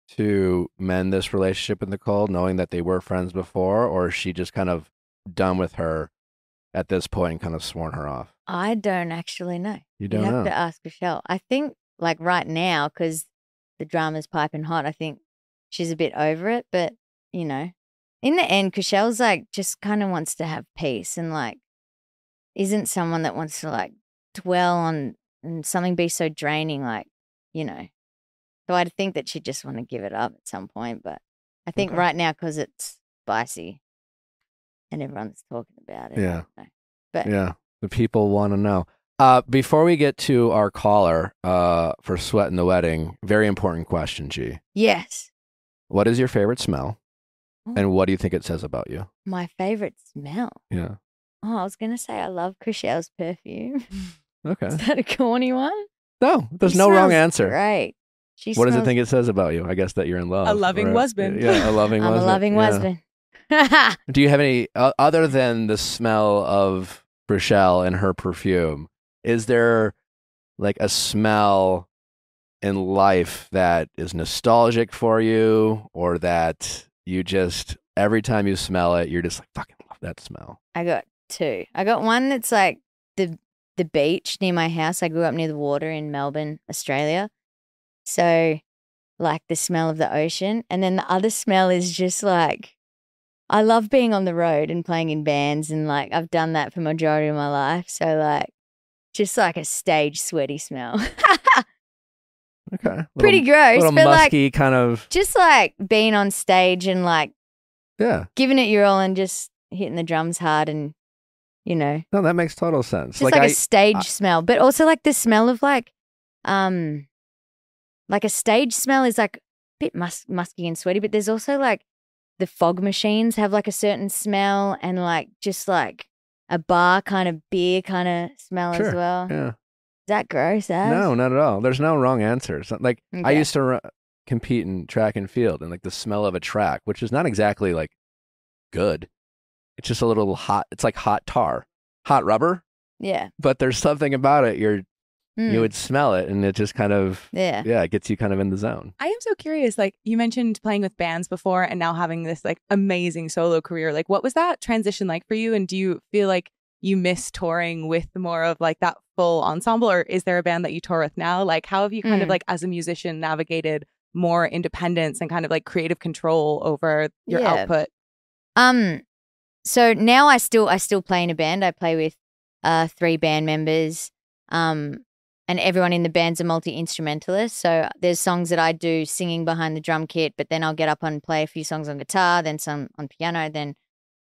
to mend this relationship with Nicole, knowing that they were friends before, or is she just kind of done with her at this point and kind of sworn her off? I don't actually know. You You don't have know. to ask Chrishell. I think like right now, because the drama's piping hot, I think she's a bit over it. But you know, in the end, Chrishell's like just kind of wants to have peace and like isn't someone that wants to like dwell on and something be so draining, like you know. So I'd think that she'd just want to give it up at some point. But I think Okay. right now, because it's spicy and everyone's talking about it. I Yeah. don't know. But Yeah, the people want to know. Uh, before we get to our caller uh, for Sweating the Wedding, very important question, G. yes, What is your favorite smell? Oh. And what do you think it says about you? my favorite smell. Yeah. Oh, I was gonna say I love Chrishell's perfume. <laughs> Okay. Is that a corny one? No, there's no wrong answer. Great. She What does it think it says about you? I guess that you're in love. A loving or- husband. Yeah, a loving <laughs> I'm a husband. loving yeah. husband. <laughs> Do you have any uh, other than the smell of Chrishell and her perfume? Is there like a smell in life that is nostalgic for you, or that you just every time you smell it, you're just like fucking love that smell? I got two. I got one that's like the the beach near my house. I grew up near the water in Melbourne, Australia. So like the smell of the ocean. And then the other smell is just like I love being on the road and playing in bands, and like I've done that for majority of my life. So like, just like a stage sweaty smell, <laughs> Okay. pretty gross, little but like kind of. just like being on stage and like Yeah. giving it your all and just hitting the drums hard and you know No, that makes total sense. just like, I, a stage I- smell but also like the smell of like um like a stage smell is like a bit mus- musky and sweaty but there's also like the fog machines have like a certain smell and like just like a bar kind of beer kind of smell Sure, as well Yeah. is that gross Az? No, not at all. There's no wrong answers. Like I used to ru- compete in track and field, and like the smell of a track, which is not exactly like good. It's just a little hot. It's like hot tar, hot rubber. yeah But there's something about it. You're Mm. you would smell it, and it just kind of yeah yeah, it gets you kind of in the zone. I am so curious. Like you mentioned playing with bands before and now having this like amazing solo career. Like what was that transition like for you? And do you feel like you miss touring with more of like that full ensemble or is there a band that you tour with now? Like how have you kind of Mm. like as a musician navigated more independence and kind of like creative control over your Yeah. output? Um, so now I still I still play in a band. I play with uh three band members. Um, and everyone in the band's a multi instrumentalist. So there's songs that I do singing behind the drum kit, but then I'll get up and play a few songs on guitar, then some on piano, then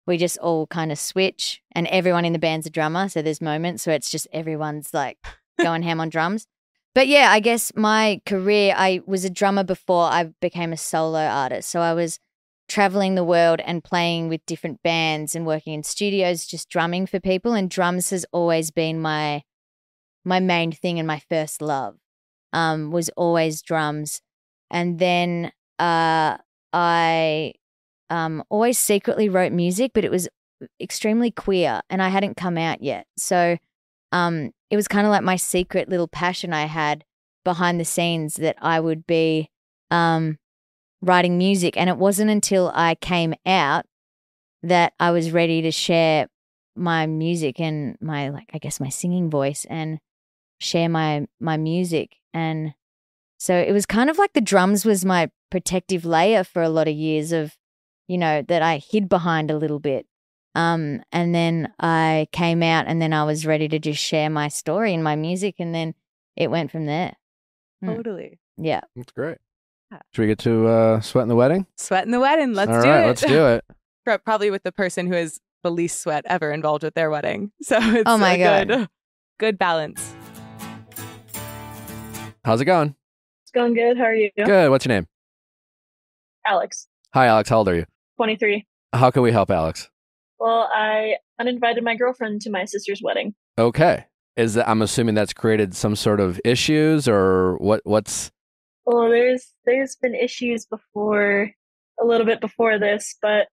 we just all kind of switch. And everyone in the band's a drummer, so there's moments where it's just everyone's like <laughs> going ham on drums. But yeah, I guess my career, I was a drummer before I became a solo artist. So I was traveling the world and playing with different bands and working in studios just drumming for people and drums has always been my my main thing and my first love um was always drums and then uh I um always secretly wrote music but it was extremely queer and I hadn't come out yet so um it was kind of like my secret little passion I had behind the scenes that I would be um writing music. And it wasn't until I came out that I was ready to share my music and my like I guess my singing voice and share my my music and so it was kind of like the drums was my protective layer for a lot of years of you know that I hid behind a little bit um and then I came out and then I was ready to just share my story and my music and then it went from there Hmm. Totally. yeah That's great. Should we get to uh, Sweating the Wedding? Sweat in the wedding. Let's All do right, it. let's do it. <laughs> <laughs> Probably with the person who has the least sweat ever involved with their wedding. <laughs> So it's Oh my a God. good, good balance. How's it going? It's going good. How are you? Good. What's your name? Alex, Hi, Alex. How old are you? 23. How can we help, Alex? Well, I uninvited my girlfriend to my sister's wedding. Okay. Is that, I'm assuming that's created some sort of issues or what? What's Well, there's there's been issues before, a little bit before this, but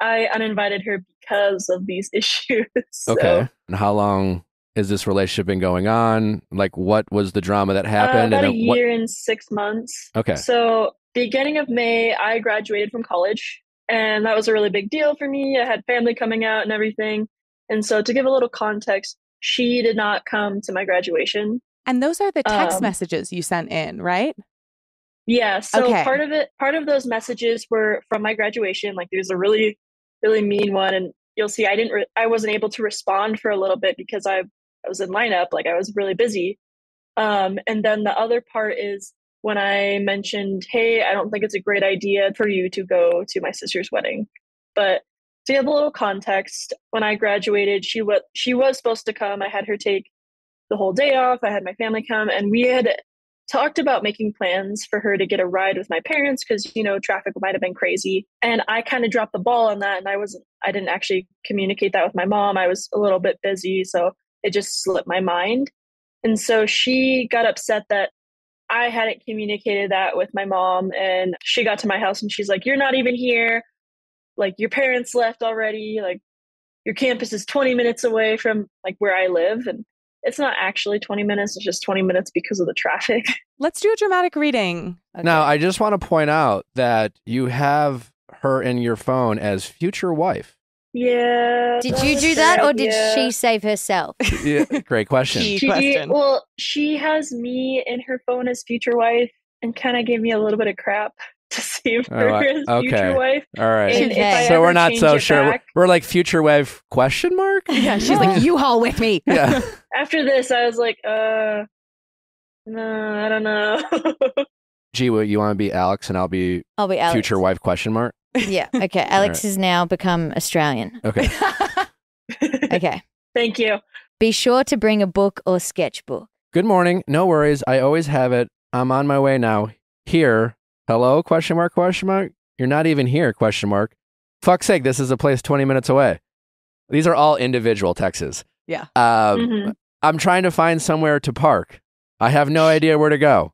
I uninvited her because of these <laughs> issues. So, okay? And how long has this relationship been going on? Like, what was the drama that uh, happened? about a and then what? year and six months. Okay. So, beginning of May, I graduated from college, and that was a really big deal for me. I had family coming out and everything. And so, to give a little context, she did not come to my graduation. And those are the text Um, messages you sent in, right? Yeah, so Okay. part of it, part of those messages were from my graduation. Like, there's a really, really mean one, and you'll see I didn't, re- I wasn't able to respond for a little bit because I, I was in lineup, like I was really busy. Um, and then the other part is when I mentioned, hey, I don't think it's a great idea for you to go to my sister's wedding. But to give a little context, when I graduated, she was she was supposed to come. I had her take the whole day off. I had my family come, and we had talked about making plans for her to get a ride with my parents because you know traffic might have been crazy and i kind of dropped the ball on that and i wasn't i didn't actually communicate that with my mom i was a little bit busy so it just slipped my mind. And so she got upset that i hadn't communicated that with my mom and she got to my house and she's like you're not even here. Like your parents left already. Like your campus is 20 minutes away from like where i live. And it's not actually 20 minutes it's just 20 minutes because of the traffic. <laughs> Let's do a dramatic reading. Now, I just want to point out that you have her in your phone as future wife. Yeah. Did you do that or did idea. she save herself? <laughs> Yeah, great question. She question. well, she has me in her phone as future wife, and kind of gave me a little bit of crap. <laughs> to save Oh, her I- as okay. future wife. All right. And if I Okay. so we're not so it sure. We're, back- we're like future wife question mark? <laughs> Yeah, she's like, you haul with me. Yeah. after this, I was like, uh, no, I don't know. G, what, you want to be Alex and I'll be I'll be Alex. future wife question mark? Yeah. <laughs> Okay. Alex has now become Australian. Okay. <laughs> Okay. Thank you. Be sure to bring a book or sketchbook. Good morning. No worries. I always have it. I'm on my way now. Here. Hello? Question mark? Question mark? You're not even here? Question mark. Fuck's sake, this is a place 20 minutes away. These are all individual texts. Yeah. Um, Mhm. I'm trying to find somewhere to park. I have no idea where to go.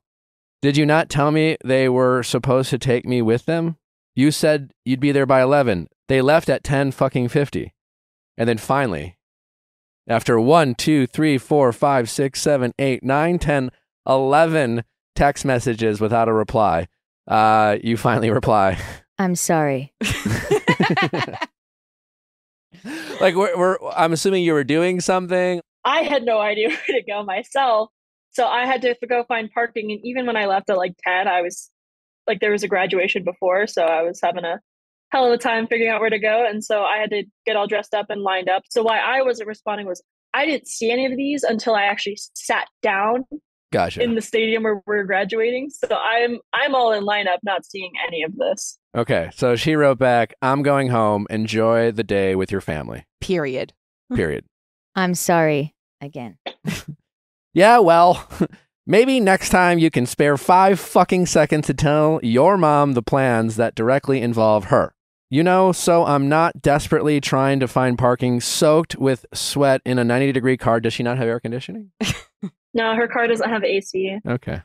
Did you not tell me they were supposed to take me with them? You said you'd be there by 11. They left at 10 fucking 50. And then finally, after 1, 2, 3, 4, 5, 6, 7, 8, 9, 10, 11 text messages without a reply, uh, you finally reply. I'm sorry. <laughs> like, we're, we're, I'm assuming you were doing something. I had no idea <laughs> where to go myself. So I had to go find parking. And even when I left at like 10, I was like, there was a graduation before. So I was having a hell of a time figuring out where to go. And so I had to get all dressed up and lined up. So why I wasn't responding was I didn't see any of these until I actually sat down Gotcha. in the stadium where we're graduating. So I'm I'm all in lineup, not seeing any of this. Okay, so she wrote back, I'm going home. Enjoy the day with your family. Period. Period. <laughs> I'm sorry again. <laughs> yeah, well, <laughs> maybe next time you can spare five fucking seconds to tell your mom the plans that directly involve her. You know, so I'm not desperately trying to find parking soaked with sweat in a 90 degree car. Does she not have air conditioning? <laughs> No, her car doesn't have AC. Okay.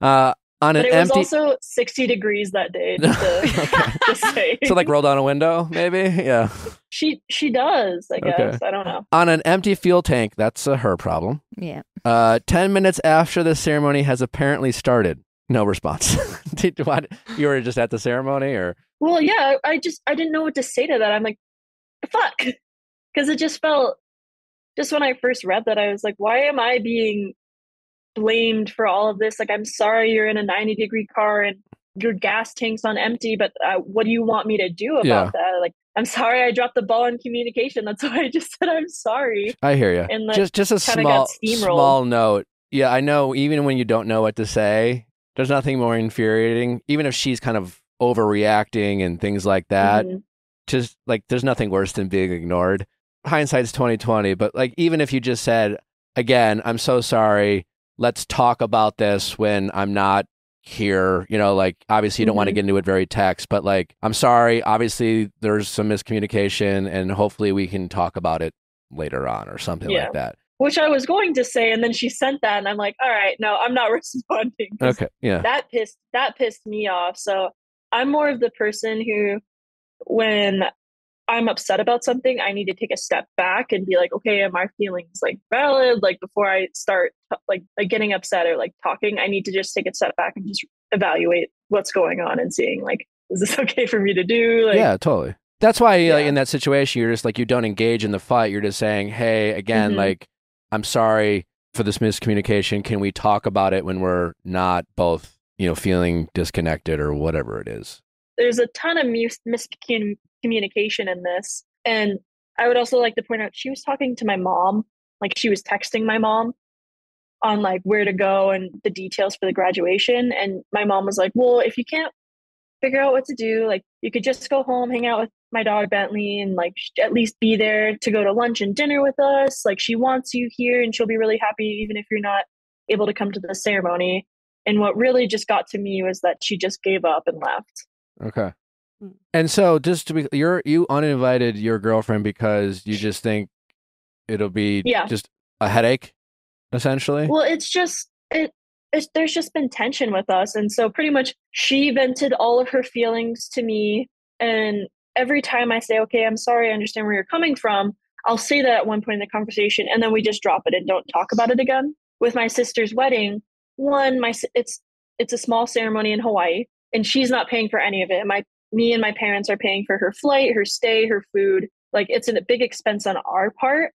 Uh, on an But it was also 60 degrees that day. <laughs> To, <laughs> Okay. just saying. so, like, roll down a window, maybe? Yeah. she she does, I Okay. guess. I don't know. On an empty fuel tank, that's a her problem. Yeah. Uh, 10 minutes after the ceremony has apparently started. No response. <laughs> Did, what, you were just at the ceremony or? Well, yeah, I just I didn't know what to say to that. I'm like, fuck, because it just felt just when I first read that, I was like, why am I being blamed for all of this? Like, I'm sorry you're in a 90 degree car and your gas tank's on empty, but uh, what do you want me to do about Yeah. that? Like, I'm sorry I dropped the ball in communication. That's <laughs> why I just said I'm sorry. I hear you. And, like, just just a small small note. Yeah, I know. Even when you don't know what to say, there's nothing more infuriating. Even if she's kind of overreacting and things like that, Mhm. just like there's nothing worse than being ignored. Hindsight's 2020, but like even if you just said, again, I'm so sorry. Let's talk about this when I'm not here. You know, like obviously you don't want to mm-hmm. get into it very text, but like I'm sorry. Obviously there's some miscommunication, and hopefully we can talk about it later on or something Yeah. like that. Which I was going to say, and then she sent that, and I'm like, all right, no, I'm not <laughs> responding Okay. Yeah. that pissed that pissed me off. So I'm more of the person who, when I'm upset about something, I need to take a step back and be like, okay, are my feelings like valid? Like before I start like like getting upset or like talking, I need to just take a step back and just evaluate what's going on and seeing like, is this <laughs> okay for me to do? Like, yeah, totally. That's why like, in that situation, you're just like, you don't engage in the fight. You're just saying, hey, again, Mhm. like, I'm sorry for this miscommunication. Can we talk about it when we're not both, you know, feeling disconnected or whatever it is? There's a ton of mis- miscommunication in this. And I would also like to point out she was talking to my mom, like she was texting my mom on like where to go and the details for the graduation. And my mom was like, Well, if you can't figure out what to do, like you could just go home, hang out with my dog Bentley, and like at least be there to go to lunch and dinner with us. Like she wants you here and she'll be really happy even if you're not able to come to the ceremony. And what really just got to me was that she just gave up and left. Okay. Mm. And so, just to be, you're you uninvited your girlfriend because you just think it'll be Yeah. just a headache, essentially. Well, it's just it. It's, there's just been tension with us, and so pretty much she vented all of her feelings to me. And every time I say, "Okay, I'm sorry, I understand where you're coming from," I'll say that at one point in the conversation, and then we just drop it and don't talk about it again. With my sister's wedding, one, my it's it's a small ceremony in Hawaii, and she's not paying for any of it. My me and my parents are paying for her flight, her stay, her food. Like it's a big expense on our part.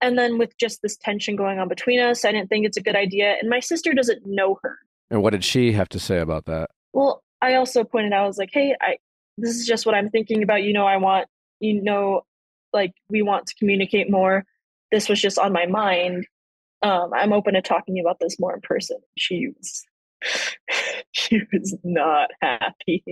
And then with just this tension going on between us, I didn't think it's a good idea. And my sister doesn't know her. and what did she have to say about that? Well, I also pointed out, I was like, hey, I this is just what I'm thinking about. You know, I want, you know, like we want to communicate more. This was just on my mind. Um, I'm open to talking about this more in person. She was <laughs> she was not happy.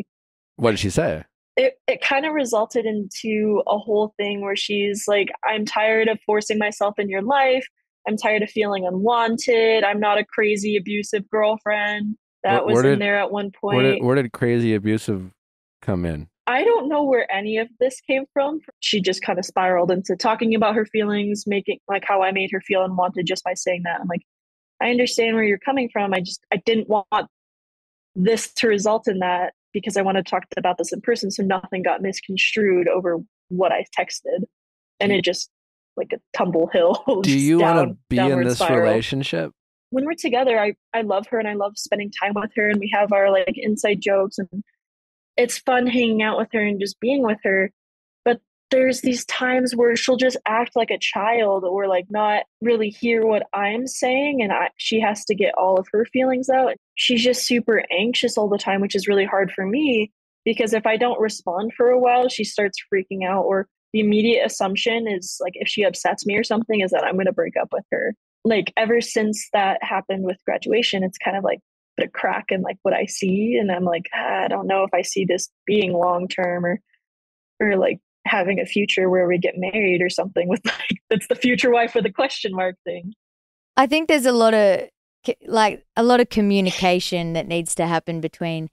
What did she say? It it kind of resulted into a whole thing where she's like, I'm tired of forcing myself in your life. I'm tired of feeling unwanted. I'm not a crazy abusive girlfriend. That Where- was where in did- there at one point. Where did, where did crazy abusive come in? I don't know where any of this came from. She just kind of spiraled into talking about her feelings, making like how I made her feel unwanted just by saying that. I'm like, I understand where you're coming from. I just I didn't want this to result in that because I want to talk about this in person so nothing got misconstrued over what I texted. And it mm-hmm. just like a tumble hill. <laughs> Do you want to be in this spiral relationship? when we're together I, I love her and i love spending time with her and we have our like inside jokes and it's fun hanging out with her and just being with her there's these times where she'll just act like a child or like not really hear what i'm saying and I, she has to get all of her feelings out. She's just super anxious all the time which is really hard for me because if i don't respond for a while she starts freaking out or the immediate assumption is like if she upsets me or something is that i'm going to break up with her. Like ever since that happened with graduation, it's kind of like put a crack in like what I see, and I'm like, ah, I don't know if I see this being long term or or like having a future where we get married or something with <laughs> like that's the future wife with a question mark thing. I think there's a lot of like a lot of communication that needs to happen between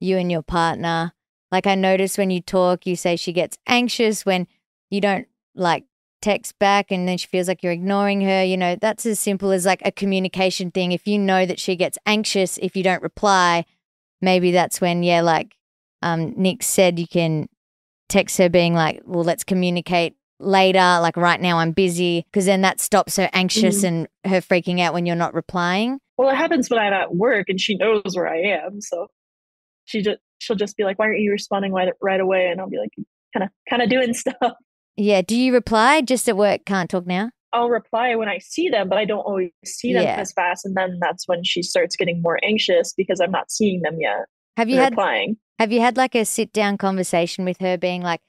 you and your partner. Like I notice when you talk, you say she gets anxious when you don't like text back and then she feels like you're ignoring her. You know, that's as simple as like a communication thing. If you know that she gets anxious if you don't reply, maybe that's when, yeah, like um, Nick said, you can text her being like, well, let's communicate later. Like right now, I'm busy because then that stops her anxious mm-hmm. and her freaking out when you're not replying. Well, it happens when I'm at work and she knows where I am, so she just she'll just be like, "Why aren't you responding right right away?" And I'll be like, "Kind of kind of doing <laughs> stuff." Yeah. Do you reply just at work? Can't talk now. I'll reply when I see them, but I don't always see them Yeah. as fast. And then that's when she starts getting more anxious because I'm not seeing them yet. Have you had replying. Have you had like a sit down conversation with her, being like,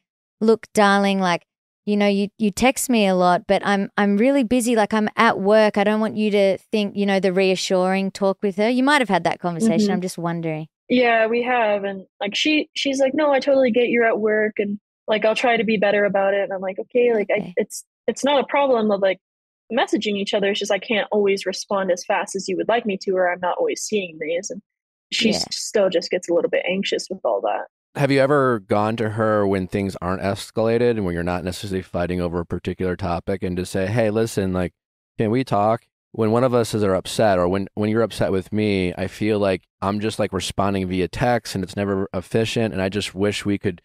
"Look, darling, like." You know, you, you text me a lot, but I'm I'm really busy. Like I'm at work. I don't want you to think, you know, the reassuring talk with her. You might have had that conversation. Mhm. I'm just wondering. Yeah, we have. And like she she's like, No, I totally get you're at work and like I'll try to be better about it. And I'm like, okay, like Okay. I it's it's not a problem of like messaging each other. It's just I can't always respond as fast as you would like me to, or I'm not always seeing these. And she Yeah. still just gets a little bit anxious with all that. Have you ever gone to her when things aren't escalated and when you're not necessarily fighting over a particular topic and to say, hey, listen, like, can we talk? When one of us is are upset or when, when you're upset with me, I feel like I'm just like responding via text and it's never efficient. And I just wish we could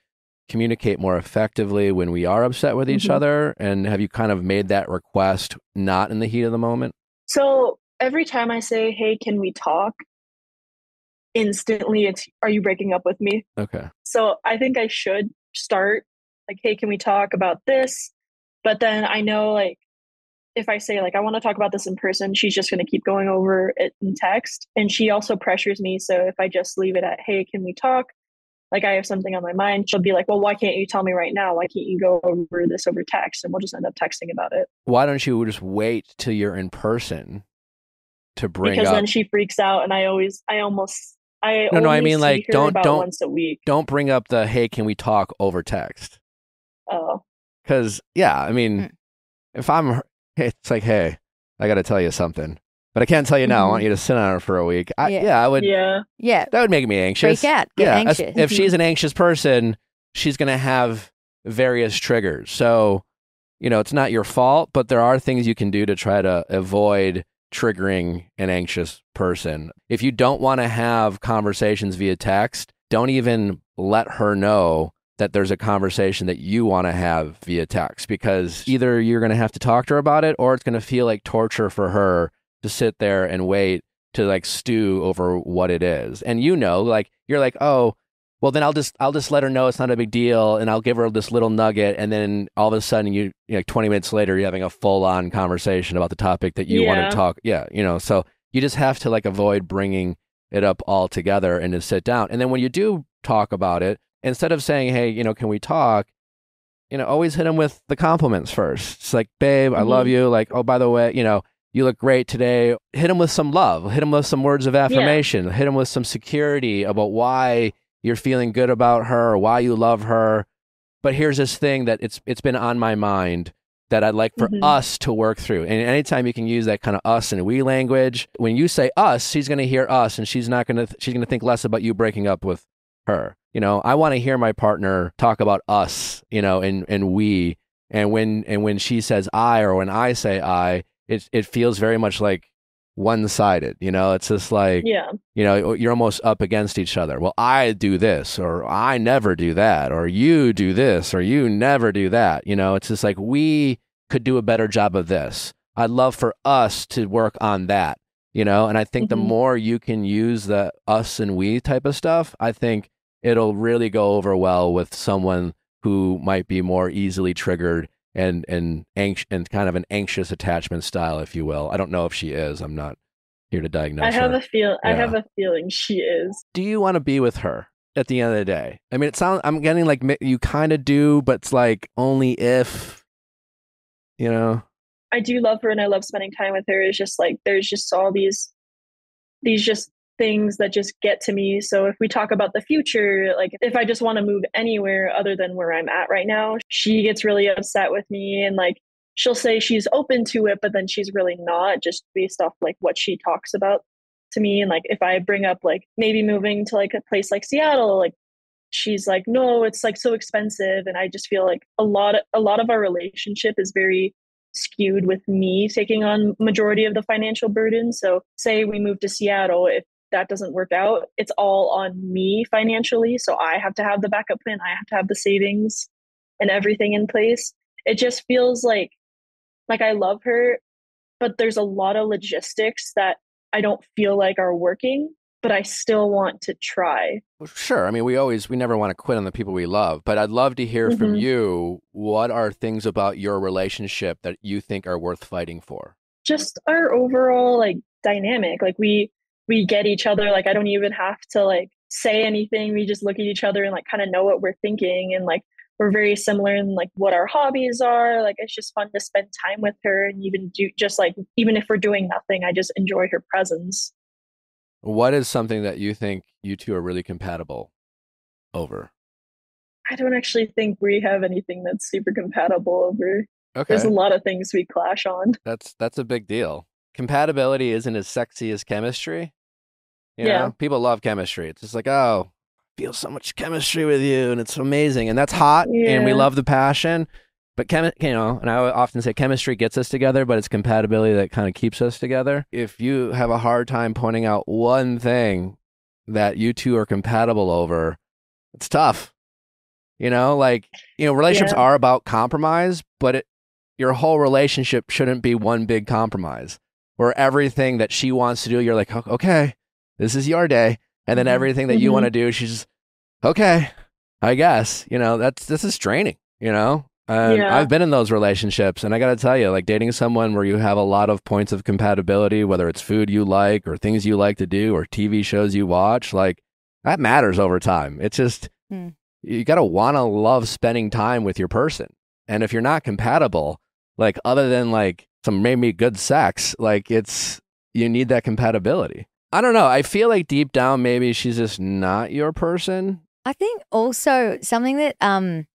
communicate more effectively when we are upset with each Mhm. other. And have you kind of made that request not in the heat of the moment? So every time I say, Hey, can we talk? Instantly it's are you breaking up with me? Okay. So I think I should start like, hey, can we talk about this? But then I know like if I say like I want to talk about this in person, she's just going to keep going over it in text, and she also pressures me. So if I just leave it at, hey, can we talk? Like I have something on my mind, she'll be like, well, why can't you tell me right now? Why can't you go over this over text? And we'll just end up texting about it Why don't you just wait till you're in person to bring because up? then she freaks out, and I always, I almost, I No, no, I mean, like, don't- don't- once a week. don't bring up the, hey, can we talk over text? Oh, Because yeah, I mean, Mm. if I'm, it's like, hey, I got to tell you something, but I can't tell you now. I Mhm. want you to sit on it for a week. I, yeah. Yeah. I would. yeah, Yeah. That would make me anxious. Freak out. Get yeah, as- anxious. if she's an anxious person, she's gonna have various triggers. So, you know, it's not your fault, but there are things you can do to try to avoid triggering an anxious person. If you don't want to have conversations via text, don't even let her know that there's a conversation that you want to have via text because either you're going to have to talk to her about it or it's going to feel like torture for her to sit there and wait to like stew over what it is. And you know, like you're like, "Oh, well then I'll just I'll just let her know it's not a big deal and I'll give her this little nugget and then all of a sudden you, you know, like 20 minutes later you're having a full-on conversation about the topic that you want to talk. Yeah, you know, so you just have to like avoid bringing it up all together and to sit down. And then when you do talk about it, instead of saying, "Hey, you know, can we talk?" You know, always hit them with the compliments first. It's like, "Babe, I love mm-hmm. you." Like, "Oh, by the way, you know, you look great today." Hit them with some love. Hit them with some words of affirmation. Hit them with some security about why you're feeling good about her or why you love her. But here's this thing that it's it's been on my mind that I'd like for Mhm. us to work through. And anytime you can use that kind of us and we language, when you say us, she's going to hear us and she's not going to she's going to think less about you breaking up with her. You know, I want to hear my partner talk about us, you know, and and we and when and when she says I or when I say I, it it feels very much like one-sided, you know? It's just like Yeah. you know you're almost up against each other well i do this or i never do that or you do this or you never do that you know it's just like we could do a better job of this i'd love for us to work on that you know and i think the Mhm. more you can use the us and we type of stuff i think it'll really go over well with someone who might be more easily triggered and and anx- and kind of an anxious attachment style if you will i don't know if she is i'm not here to diagnose I have her a feel. I have a feeling she is. do you want to be with her at the end of the day? I mean, it sounds I'm getting like you kind of do, but it's like only if, you know. I do love her and I love spending time with her. It's just like there's just all these these just things that just get to me. So if we talk about the future, like if I just want to move anywhere other than where I'm at right now, she gets really upset with me and like she'll say she's open to it, but then she's really not just based off like what she talks about to me. And like if I bring up like maybe moving to like a place like Seattle, like she's like, no, it's like so expensive. And I just feel like a lot of, a lot of our relationship is very skewed with me taking on majority of the financial burden. So say we move to Seattle, if that doesn't work out, it's all on me financially. So I have to have the backup plan. I have to have the savings and everything in place. It just feels like like I love her, but there's a lot of logistics that I don't feel like are working, but I still want to try. Well, Sure. I mean, we always we never want to quit on the people we love, but I'd love to hear from Mhm. you. What are things about your relationship that you think are worth fighting for? just our overall like dynamic like we we get each other like i don't even have to like say anything we just look at each other and like kind of know what we're thinking and like we're very similar in like what our hobbies are like it's just fun to spend time with her and even do just like even if we're doing nothing i just enjoy her presence What is something that you think you two are really compatible over? i don't actually think we have anything that's super compatible over Okay. there's a lot of things we clash on That's that's a big deal. Compatibility isn't as sexy as chemistry. You Yeah. know, people love chemistry. It's just like, oh, I feel so much chemistry with you, and it's amazing, and that's hot, and we love the passion. But chemi- you know, and I often say chemistry gets us together, but it's compatibility that kind of keeps us together. If you have a hard time pointing out one thing that you two are compatible over, it's tough. You know, like you know, relationships Yeah. are about compromise, but it, your whole relationship shouldn't be one big compromise where everything that she wants to do, you're like, okay, this is your day. And then Mhm. everything that you Mhm. want to do, she's just, okay, I guess, you know, that's, this is draining, you know? And Yeah. I've been in those relationships and I got to tell you, like dating someone where you have a lot of points of compatibility, whether it's food you like or things you like to do or TV shows you watch, like that matters over time. It's just, Hmm. you got to want to love spending time with your person. And if you're not compatible, like other than like some maybe good sex, like it's you need that compatibility. I don't know. I feel like deep down maybe she's just not your person. I think also something that um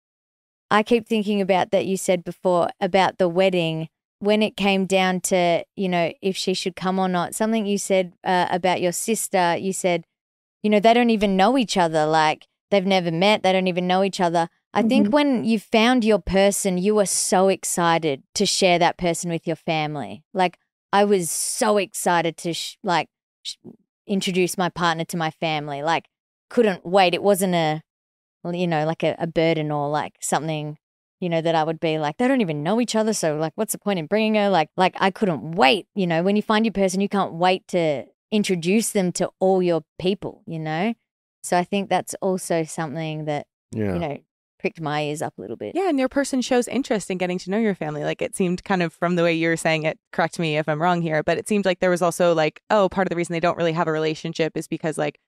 I keep thinking about that you said before about the wedding when it came down to you know if she should come or not. Something you said uh, about your sister. You said you know they don't even know each other. Like they've never met. They don't even know each other. I think mm-hmm. when you found your person, you were so excited to share that person with your family. Like I was so excited to sh- like sh- introduce my partner to my family. Like couldn't wait. It wasn't a, you know, like a, a burden or like something, you know, that I would be like, they don't even know each other. So like, what's the point in bringing her? Like, like I couldn't wait. You know, when you find your person, you can't wait to introduce them to all your people. You know, so I think that's also something that Yeah. you know pricked my ears up a little bit. Yeah, and your person shows interest in getting to know your family. Like it seemed kind of from the way you were saying it, correct me if I'm wrong here, but it seemed like there was also like, oh, part of the reason they don't really have a relationship is because like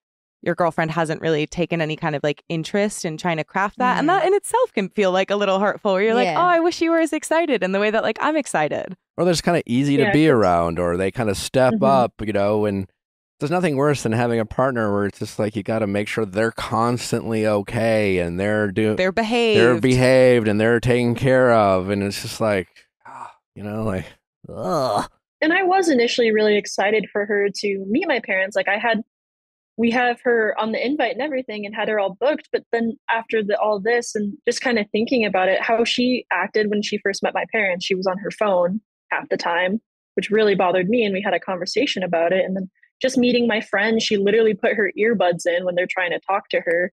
your girlfriend hasn't really taken any kind of like interest in trying to craft that. And Mhm. that in itself can feel like a little hurtful where you're like, Yeah. oh, I wish you were as excited in the way that like I'm excited. or they're just kind of easy to be around, or they kind of step Mhm. up, you know. And there's nothing worse than having a partner where it's just like you got to make sure they're constantly okay and they're doing They're behaved. they're behaved and they're taken care of, and it's just like, ah, you know, like, ugh. and I was initially really excited for her to meet my parents. Like I had, we have her on the invite and everything, and had her all booked. But then after the, all this, and just kind of thinking about it, how she acted when she first met my parents, she was on her phone half the time, which really bothered me. And we had a conversation about it. And then just meeting my friend, she literally put her earbuds in when they're trying to talk to her.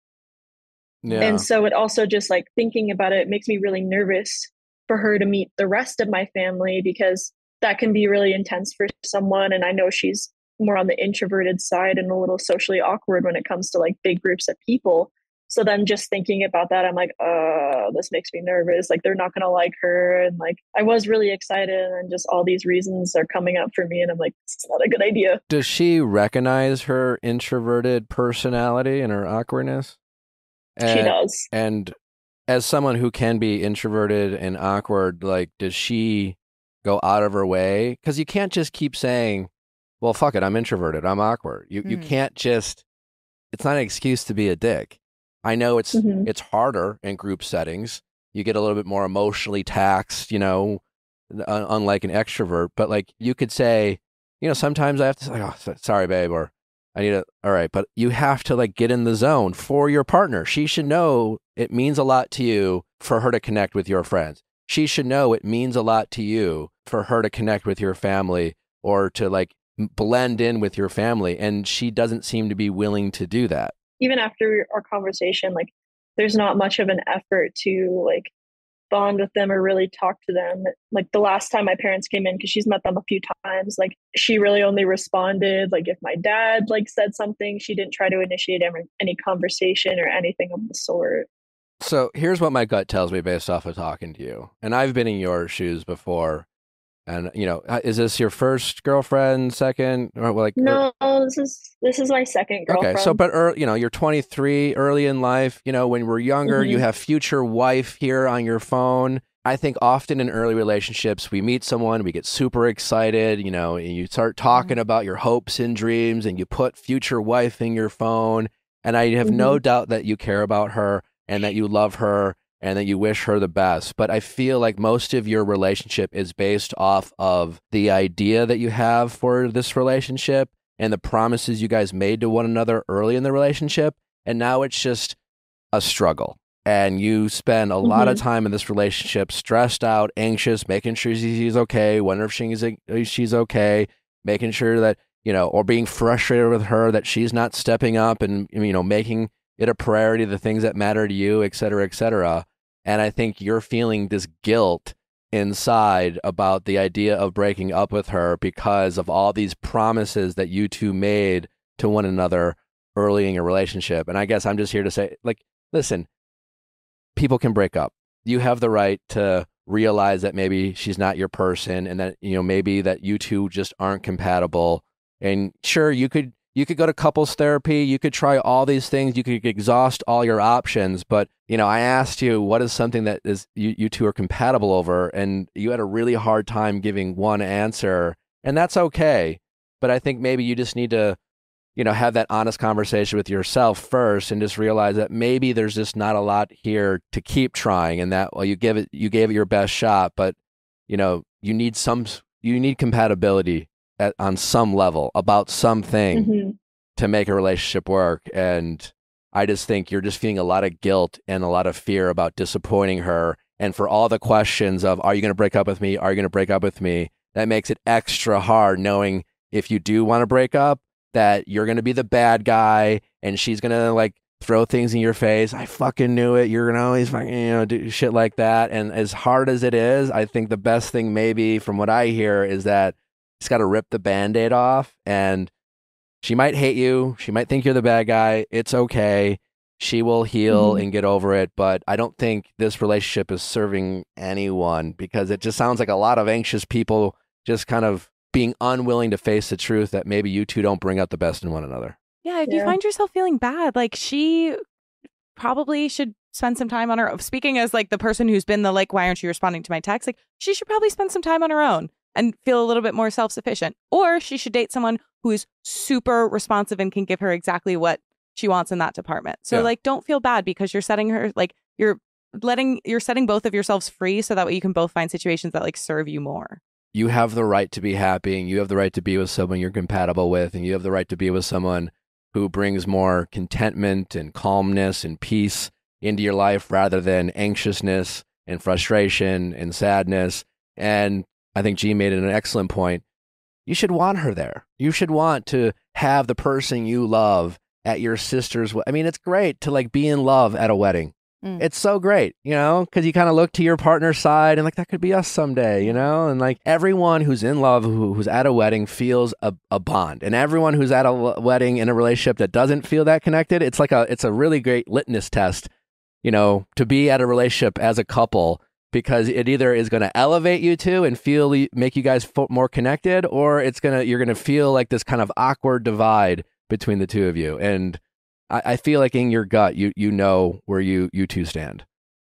yeah. And so it also just like thinking about it, it makes me really nervous for her to meet the rest of my family because that can be really intense for someone. And I know she's more on the introverted side and a little socially awkward when it comes to like big groups of people. So then just thinking about that, I'm like, uh, this makes me nervous. Like they're not gonna like her. And like I was really excited and just all these reasons are coming up for me and I'm like, it's not a good idea. Does she recognize her introverted personality and her awkwardness? she does. And as someone who can be introverted and awkward, like, does she go out of her way? Because you can't just keep saying, "Well, fuck it, I'm introverted, I'm awkward." You you Mm. can't just. It's not an excuse to be a dick. I know it's Mhm. it's harder in group settings. You get a little bit more emotionally taxed, you know, un- unlike an extrovert. But like, you could say, you know, sometimes I have to say, "Oh, sorry, babe," or I need to, all right, but you have to like get in the zone for your partner. She should know it means a lot to you for her to connect with your friends. She should know it means a lot to you for her to connect with your family or to like blend in with your family. And she doesn't seem to be willing to do that. Even after our conversation, like there's not much of an effort to like bond with them or really talk to them. Like the last time my parents came in, because she's met them a few times, like she really only responded like if my dad like said something, she didn't try to initiate any, any conversation or anything of the sort. So here's what my gut tells me based off of talking to you. And I've been in your shoes before. And, you know, uh, is this your first girlfriend, second? Or like, or- No, this is this is my second girlfriend. Okay, so but ear you know, you're 23, early in life. You know, when we're younger, you Mhm. have future wife here on your phone. I think often in early relationships, we meet someone, we get super excited, you know, and you start talking about your hopes and dreams, and you put future wife in your phone. And I have no doubt that you care about her and that you love her and that you wish her the best. But I feel like most of your relationship is based off of the idea that you have for this relationship and the promises you guys made to one another early in the relationship. And now it's just a struggle. And you spend a lot of mm-hmm. time in this relationship stressed out, anxious, making sure she's okay, wondering if she's, if uh, she's okay, making sure that, you know, or being frustrated with her that she's not stepping up and, you know, making it a priority, the things that matter to you, et cetera, et cetera. And I think you're feeling this guilt inside about the idea of breaking up with her because of all these promises that you two made to one another early in your relationship. And I guess I'm just here to say, like, listen, people can break up. You have the right to realize that maybe she's not your person and that, you know, maybe that you two just aren't compatible. And sure, you could you could go to couples therapy, you could try all these things, you could exhaust all your options, but you know, I asked you what is something that is you, you two are compatible over? And you had a really hard time giving one answer, and that's okay. But I think maybe you just need to you know, have that honest conversation with yourself first and just realize that maybe there's just not a lot here to keep trying and that well you give it you gave it your best shot, but you know, you need some you need compatibility at, on some level about something Mhm. to make a relationship work and I just think you're just feeling a lot of guilt and a lot of fear about disappointing her and for all the questions of are you going to break up with me? Are you going to break up with me? That makes it extra hard knowing if you do want to break up that you're going to be the bad guy and she's going to like throw things in your face. I fucking knew it. You're going to always fucking, you know, do shit like that. And as hard as it is, I think the best thing maybe from what I hear is that she's got to rip the band-aid off and she might hate you. She might think you're the bad guy. It's okay. She will heal Mhm. and get over it, but I don't think this relationship is serving anyone because it just sounds like a lot of anxious people just kind of being unwilling to face the truth that maybe you two don't bring out the best in one another. Yeah, if you find yourself feeling bad, like she probably should spend some time on her speaking as like the person who's been the like why aren't you responding to my text like she should probably spend some time on her own and feel a little bit more self-sufficient or she should date someone who is super responsive and can give her exactly what she wants in that department so Yeah. like don't feel bad because you're setting her like you're letting you're setting both of yourselves free so that way you can both find situations that like serve you more You have the right to be happy and you have the right to be with someone you're compatible with and you have the right to be with someone who brings more contentment and calmness and peace into your life rather than anxiousness and frustration and sadness. And I think G made an excellent point. You should want her there. You should want to have the person you love at your sister's. I mean, it's great to like be in love at a wedding. Mm. It's so great, you know, because you kind of look to your partner's side and like that could be us someday, you know, and like everyone who's in love, who, who's at a wedding, feels a, a bond, and everyone who's at a wedding in a relationship that doesn't feel that connected, it's like a it's a really great litmus test, you know, to be at a relationship as a couple because it either is going to elevate you two and feel make you guys more connected, or it's gonna you're gonna feel like this kind of awkward divide between the two of you, and I, I feel like in your gut you you know where you you two stand.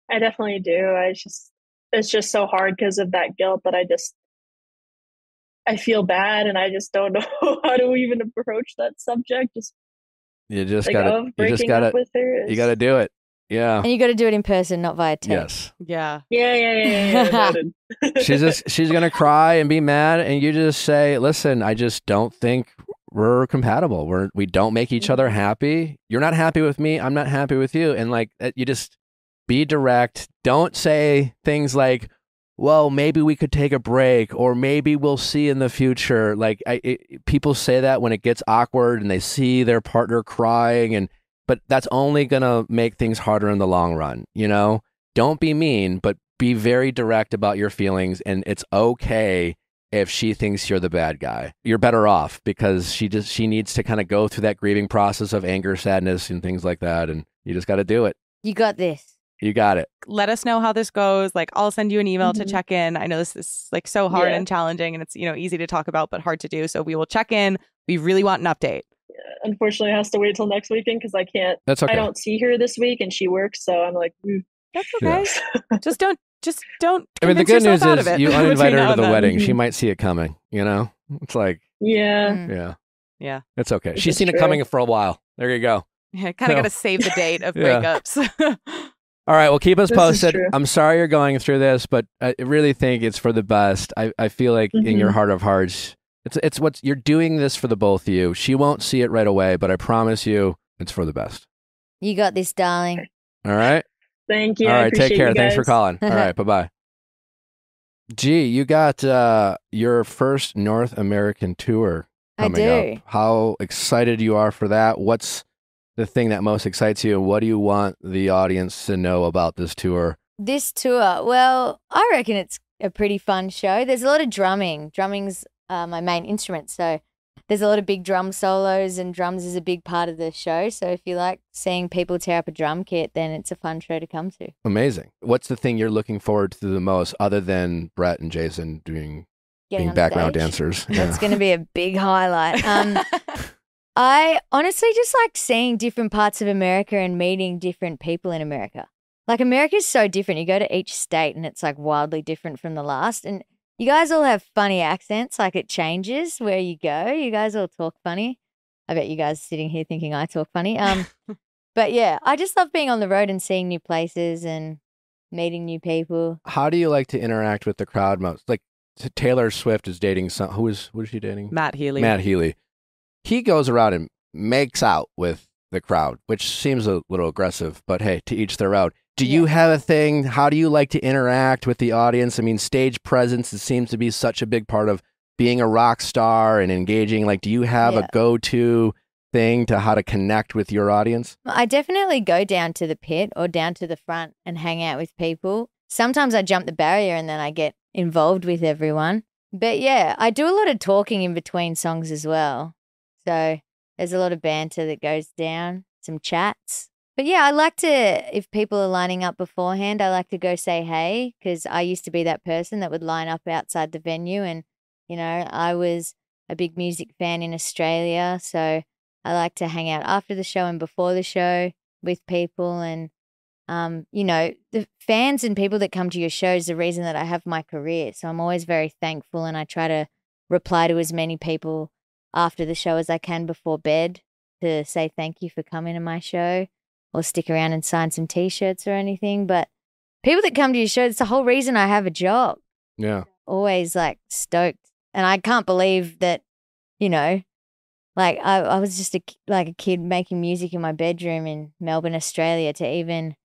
I definitely do. I just it's just so hard because of that guilt that I just I feel bad and I just don't <laughs> know how to even approach that subject. Just You just like gotta of you just gotta her. you gotta do it. Yeah. And you got to do it in person, not via text. Yes. yeah Yeah, yeah, yeah, yeah. yeah, noted. <laughs> She's just she's gonna cry and be mad, and you just say, "Listen, I just don't think we're compatible. We're we don't make each other happy. You're not happy with me. I'm not happy with you." And like you just be direct. Don't say things like, "Well, maybe we could take a break," or "Maybe we'll see in the future." Like I, it, people say that when it gets awkward and they see their partner crying, and but that's only gonna make things harder in the long run. You know, don't be mean, but be very direct about your feelings, and it's okay if she thinks you're the bad guy. You're better off because she just she needs to kind of go through that grieving process of anger, sadness, and things like that, and you just got to do it. You got this. You got it. let us know how this goes. Like, I'll send you an email to Mhm. check in. I know this is like so hard Yeah. and challenging, and it's you know easy to talk about but hard to do. So we will check in. We really want an update. Unfortunately, has to wait till next weekend because I can't. That's okay. I don't see her this week, and she works, so I'm like, mm. That's Yeah. okay. <laughs> just don't. Just don't. I mean, the good news is you <laughs> between uninvite her to the then. wedding. She Mhm. might see it coming. You know, it's like, yeah. Mm. yeah, Yeah. it's okay. This She's is seen it coming for a while. There you go. Yeah, kind of No. got to save the date of <laughs> breakups. All right, well, keep us This posted. I'm sorry you're going through this, but I really think it's for the best. I, I feel like in your Mhm. heart of hearts, it's it's what's you're doing this for the both of you. She won't see it right away, but I promise you, it's for the best. You got this, darling. All right. Thank you. All right. Take care. Thanks for calling. All right. <laughs> Bye bye. G, you got uh, your first North American tour I coming do. up. How excited you are for that? What's the thing that most excites you, and what do you want the audience to know about this tour? This tour, well, I reckon it's a pretty fun show. There's a lot of drumming. Drumming's uh, my main instrument, so there's a lot of big drum solos, and drums is a big part of the show. So if you like seeing people tear up a drum kit, then it's a fun show to come to. Amazing. What's the thing you're looking forward to the most, other than Brett and Jason doing Getting being background stage. dancers? <laughs> That's going to be a big highlight. Um, <laughs> I honestly just like seeing different parts of America and meeting different people in America. Like America is so different. You go to each state and it's like wildly different from the last. And you guys all have funny accents. Like it changes where you go. You guys all talk funny. I bet you guys sitting here thinking I talk funny. Um, <laughs> but yeah, I just love being on the road and seeing new places and meeting new people. How do you like to interact with the crowd most? Like Taylor Swift is dating some. Who is who is she dating? Matt Healy. Matt Healy. He goes around and makes out with the crowd, which seems a little aggressive, but hey, to each their own. Do you have a thing? How do you like to interact with the audience? I mean, stage presence it seems to be such a big part of being a rock star and engaging. Like, do you have a go-to thing to how to connect with your audience? I definitely go down to the pit or down to the front and hang out with people. Sometimes I jump the barrier and then I get involved with everyone. But yeah, I do a lot of talking in between songs as well. So there's a lot of banter that goes down, some chats. But yeah, I like to, if people are lining up beforehand, I like to go say hey, because I used to be that person that would line up outside the venue. And, you know, I was a big music fan in Australia. So I like to hang out after the show and before the show with people. And, um, you know, the fans and people that come to your show is the reason that I have my career. So I'm always very thankful and I try to reply to as many people after the show as I can before bed to say thank you for coming to my show or stick around and sign some t-shirts or anything. But people that come to your show, it's the whole reason I have a job. Yeah. Always like stoked. And I can't believe that, you know, like I, I was just a, like a kid making music in my bedroom in Melbourne, Australia to even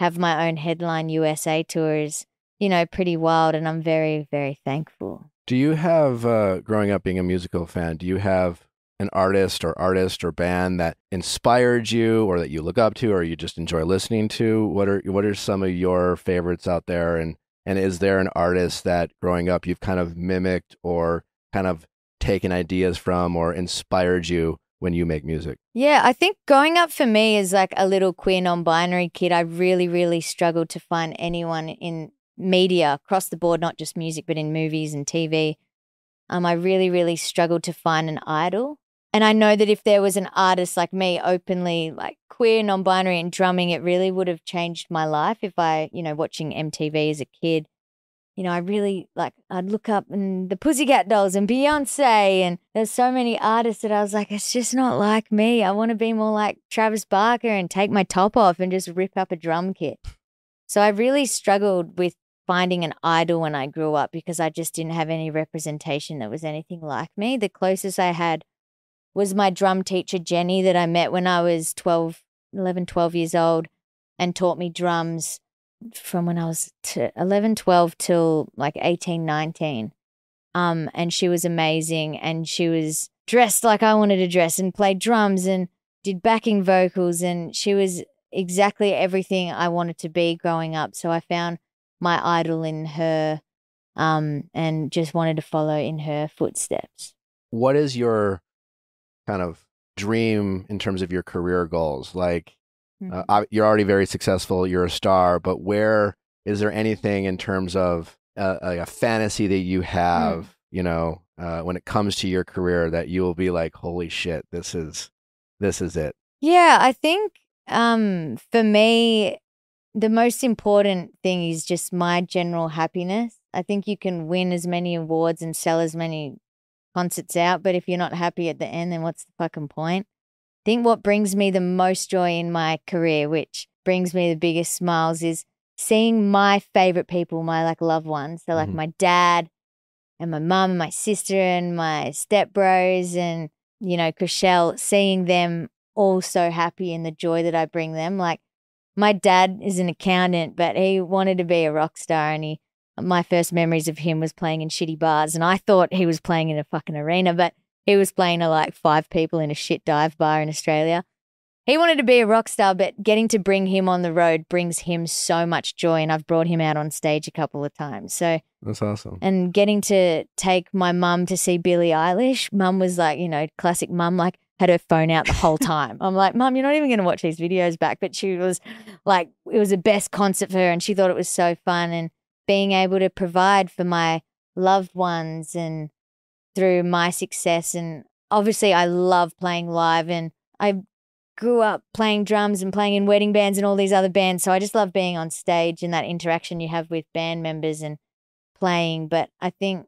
have my own headline USA tours, you know, pretty wild. And I'm very, very thankful. Do you have, uh, growing up being a musical fan, do you have an artist or artist or band that inspired you or that you look up to or you just enjoy listening to? What are what are some of your favorites out there and and is there an artist that growing up you've kind of mimicked or kind of taken ideas from or inspired you when you make music? Yeah, I think growing up for me as like a little queer non-binary kid, I really, really struggled to find anyone in media across the board, not just music, but in movies and TV. Um, I really, really struggled to find an idol. And I know that if there was an artist like me, openly like queer, non-binary, and drumming, it really would have changed my life. If I, you know, watching MTV as a kid, you know, I really like I'd look up and the Pussycat Dolls and Beyonce, and there's so many artists that I was like, it's just not like me. I want to be more like Travis Barker and take my top off and just rip up a drum kit. So I really struggled with finding an idol when I grew up because I just didn't have any representation that was anything like me. The closest I had was my drum teacher, Jenny, that I met when I was 12, 11, 12 years old and taught me drums from when I was t- 11, 12 till like 18, 19. Um, and she was amazing and she was dressed like I wanted to dress and played drums and did backing vocals and she was exactly everything I wanted to be growing up. So I found my idol in her um, and just wanted to follow in her footsteps. What is your kind of dream in terms of your career goals? Like Mm-hmm. uh, you're already very successful, you're a star, but where is there anything in terms of uh, a, a fantasy that you have, you know, uh, when it comes to your career that you will be like, holy shit, this is this is it. Yeah, I think um, for me, the most important thing is just my general happiness. I think you can win as many awards and sell as many concerts out, but if you're not happy at the end, then what's the fucking point? I think what brings me the most joy in my career, which brings me the biggest smiles, is seeing my favorite people, my like loved ones. So like Mhm. my dad and my mum and my sister and my stepbros and you know, Chrishell, seeing them all so happy and the joy that I bring them. Like my dad is an accountant, but he wanted to be a rock star and he my first memories of him was playing in shitty bars and I thought he was playing in a fucking arena, but he was playing to like five people in a shit dive bar in Australia. He wanted to be a rock star, but getting to bring him on the road brings him so much joy. And I've brought him out on stage a couple of times. So, That's awesome. and getting to take my mum to see Billie Eilish, mum was like, you know, classic mum, like had her phone out the whole <laughs> time. I'm like, mum, you're not even going to watch these videos back. But she was like, it was the best concert for her. And she thought it was so fun. And being able to provide for my loved ones and through my success. And obviously, I love playing live and I grew up playing drums and playing in wedding bands and all these other bands. So I just love being on stage and that interaction you have with band members and playing. But I think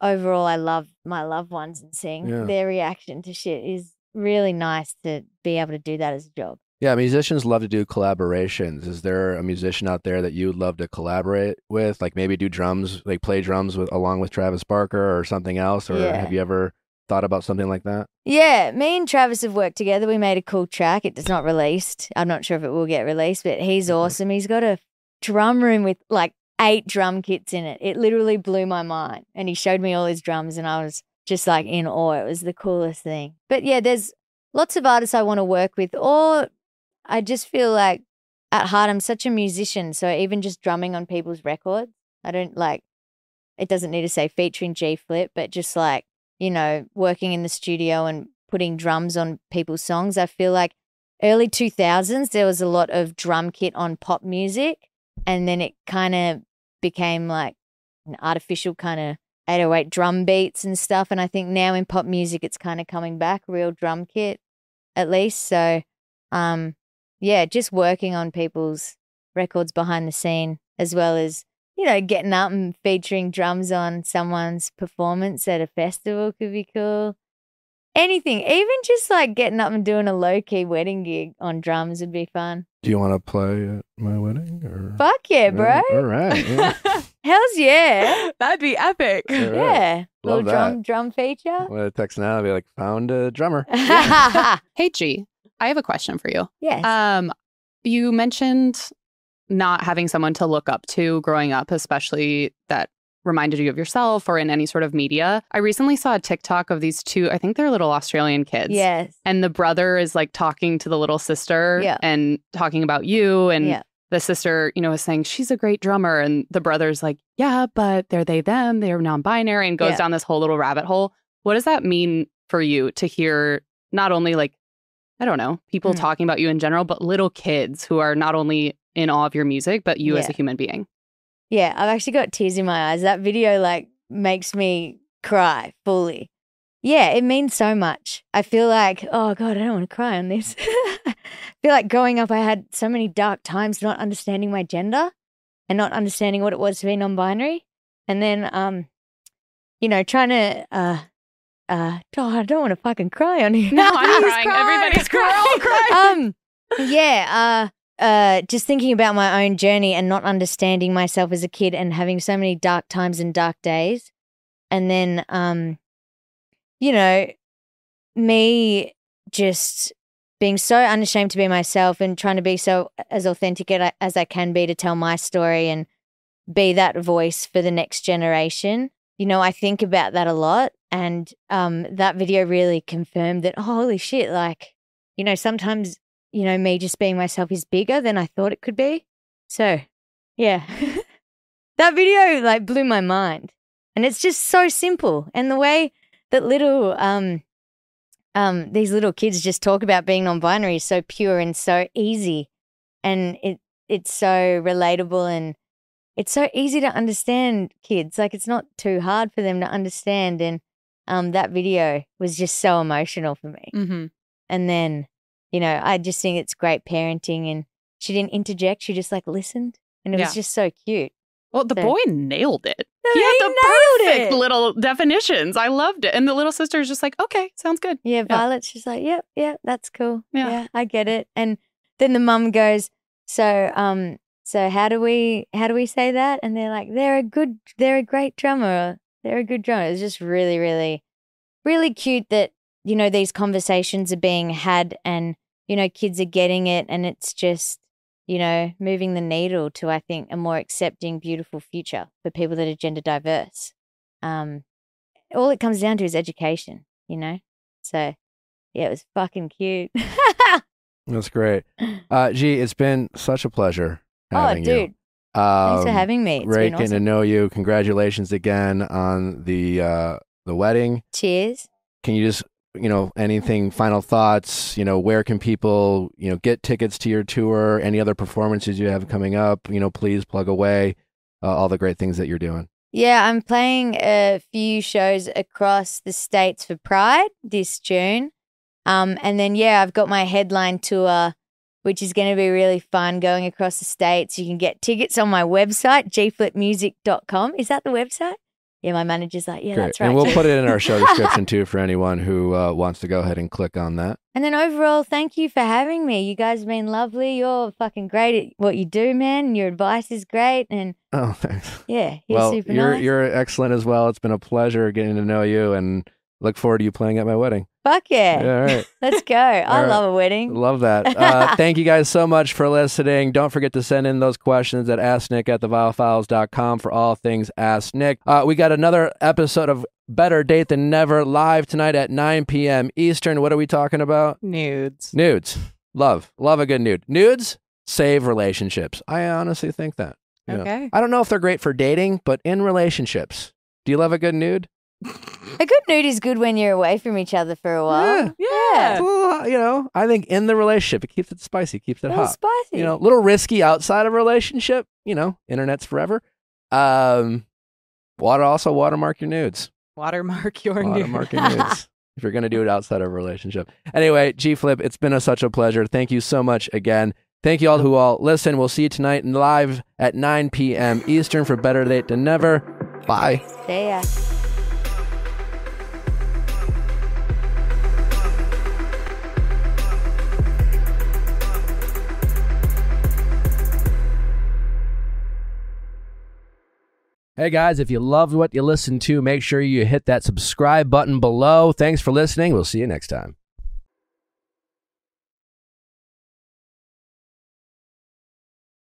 overall, I love my loved ones and seeing Yeah. their reaction to shit is really nice to be able to do that as a job. Yeah, musicians love to do collaborations. Is there a musician out there that you would love to collaborate with? Like maybe do drums, like play drums with along with Travis Barker or something else? Or Yeah. have you ever thought about something like that? Yeah, me and Travis have worked together. We made a cool track. It is not released. I'm not sure if it will get released, but he's Mhm. awesome. He's got a drum room with like eight drum kits in it. It literally blew my mind. And he showed me all his drums, and I was just like in awe. It was the coolest thing. But yeah, there's lots of artists I want to work with, or I just feel like at heart, I'm such a musician. So even just drumming on people's records, I don't like it doesn't need to say featuring G Flip, but just like, you know, working in the studio and putting drums on people's songs. I feel like early 2000s, there was a lot of drum kit on pop music. And then it kind of became like an artificial kind of 808 drum beats and stuff. And I think now in pop music, it's kind of coming back, real drum kit at least. So, um, yeah, just working on people's records behind the scene as well as you know getting up and featuring drums on someone's performance at a festival could be cool anything even just like getting up and doing a low-key wedding gig on drums would be fun Do you want to play at my wedding? Or fuck yeah bro All right. yeah. <laughs> hells yeah <laughs> That'd be epic. All right. yeah little that. drum drum feature I'm gonna text now. and Be like, found a drummer. <laughs> Hey, G, I have a question for you. yes Um, you mentioned not having someone to look up to growing up, especially that reminded you of yourself or in any sort of media. I recently saw a TikTok of these two, I think they're little Australian kids. yes And the brother is like talking to the little sister Yeah. and talking about you. And yeah the sister, you know, is saying she's a great drummer. And the brother's like, yeah, but they're they, them, they're non binary and goes Yeah. down this whole little rabbit hole. What does that mean for you to hear not only like, I don't know, people Mm. talking about you in general, but little kids who are not only in awe of your music, but you as a human being? Yeah, I've actually got tears in my eyes. That video like makes me cry fully. Yeah, it means so much. I feel like, oh God, I don't want to cry on this. <laughs> I feel like growing up, I had so many dark times not understanding my gender and not understanding what it was to be non binary. And then, um, you know, trying to, uh, uh, oh, I don't want to fucking cry on here. No, I'm <laughs> crying. cry. Everybody's all crying. <laughs> um yeah uh uh just thinking about my own journey and not understanding myself as a kid and having so many dark times and dark days and then um you know me just being so unashamed to be myself and trying to be so as authentic as I can be to tell my story and be that voice for the next generation. You know, I think about that a lot and um that video really confirmed that oh, holy shit like you know sometimes you know me just being myself is bigger than I thought it could be. So, yeah. <laughs> that video like blew my mind. And it's just so simple and the way that little um um these little kids just talk about being non-binary is so pure and so easy and it it's so relatable and it's so easy to understand kids like it's not too hard for them to understand and um that video was just so emotional for me Mm-hmm. and then you know i just think it's great parenting and she didn't interject she just like listened and it Yeah. was just so cute Well, the So- boy nailed it. No, he had the perfect it. little definitions. I loved it. And the little sister is just like, okay, sounds good. yeah violet's she's like yep yep that's cool Yeah. yeah. i get it and then the mum goes so um so how do we how do we say that? And they're like they're a good they're a great drummer. They're a good drummer. It's just really really really cute that you know these conversations are being had and you know kids are getting it and it's just you know moving the needle to i think a more accepting beautiful future for people that are gender diverse. Um all it comes down to is education you know? So yeah it was fucking cute. <laughs> That's great. Uh, G, it's been such a pleasure oh dude you. thanks for Um, having me It's Great been getting to know you. Congratulations again on the uh, the wedding. cheers Can you just you know anything final thoughts? You know where can people you know get tickets to your tour? Any other performances you have coming up? You know please plug away uh, all the great things that you're doing. Yeah, I'm playing a few shows across the states for Pride this June. Um, and then yeah, I've got my headline tour, which is going to be really fun going across the states. You can get tickets on my website, gflipmusic.com. Is that the website? Yeah, my manager's like, yeah, Great. that's right. And we'll put it in our show <laughs> description too for anyone who uh, wants to go ahead and click on that. And then overall, thank you for having me. You guys have been lovely. You're fucking great at what you do, man. Your advice is great. And Oh, thanks. yeah, you're well, super you're nice. you're excellent as well. It's been a pleasure getting to know you, and look forward to you playing at my wedding. Fuck yeah. Yeah, all right. <laughs> Let's go. I All right. love a wedding. Love that. <laughs> Uh, thank you guys so much for listening. Don't forget to send in those questions at asknick at theviallfiles.com for all things Ask Nick. Uh, we got another episode of Better Date Than Never live tonight at 9 p.m. Eastern. What are we talking about? Nudes. Nudes. Love. Love a good nude. Nudes save relationships. I honestly think that. Yeah. Okay. I don't know if they're great for dating, but in relationships, do you love a good nude? A good nude is good when you're away from each other for a while. Yeah. Yeah. It's little you know, I think in the relationship, it keeps it spicy, keeps it hot. spicy. You know, a little risky outside of a relationship. You know, internet's forever. Um, water also watermark your nudes. Watermark <laughs> your Watermark nude. your <laughs> nudes if you're gonna do it outside of a relationship. Anyway, G Flip, it's been a, such a pleasure. Thank you so much again. Thank you all who all listen. We'll see you tonight live at 9 p.m. Eastern for Better Late Than Never. Bye. See ya. Hey guys, if you loved what you listened to, make sure you hit that subscribe button below. Thanks for listening. We'll see you next time.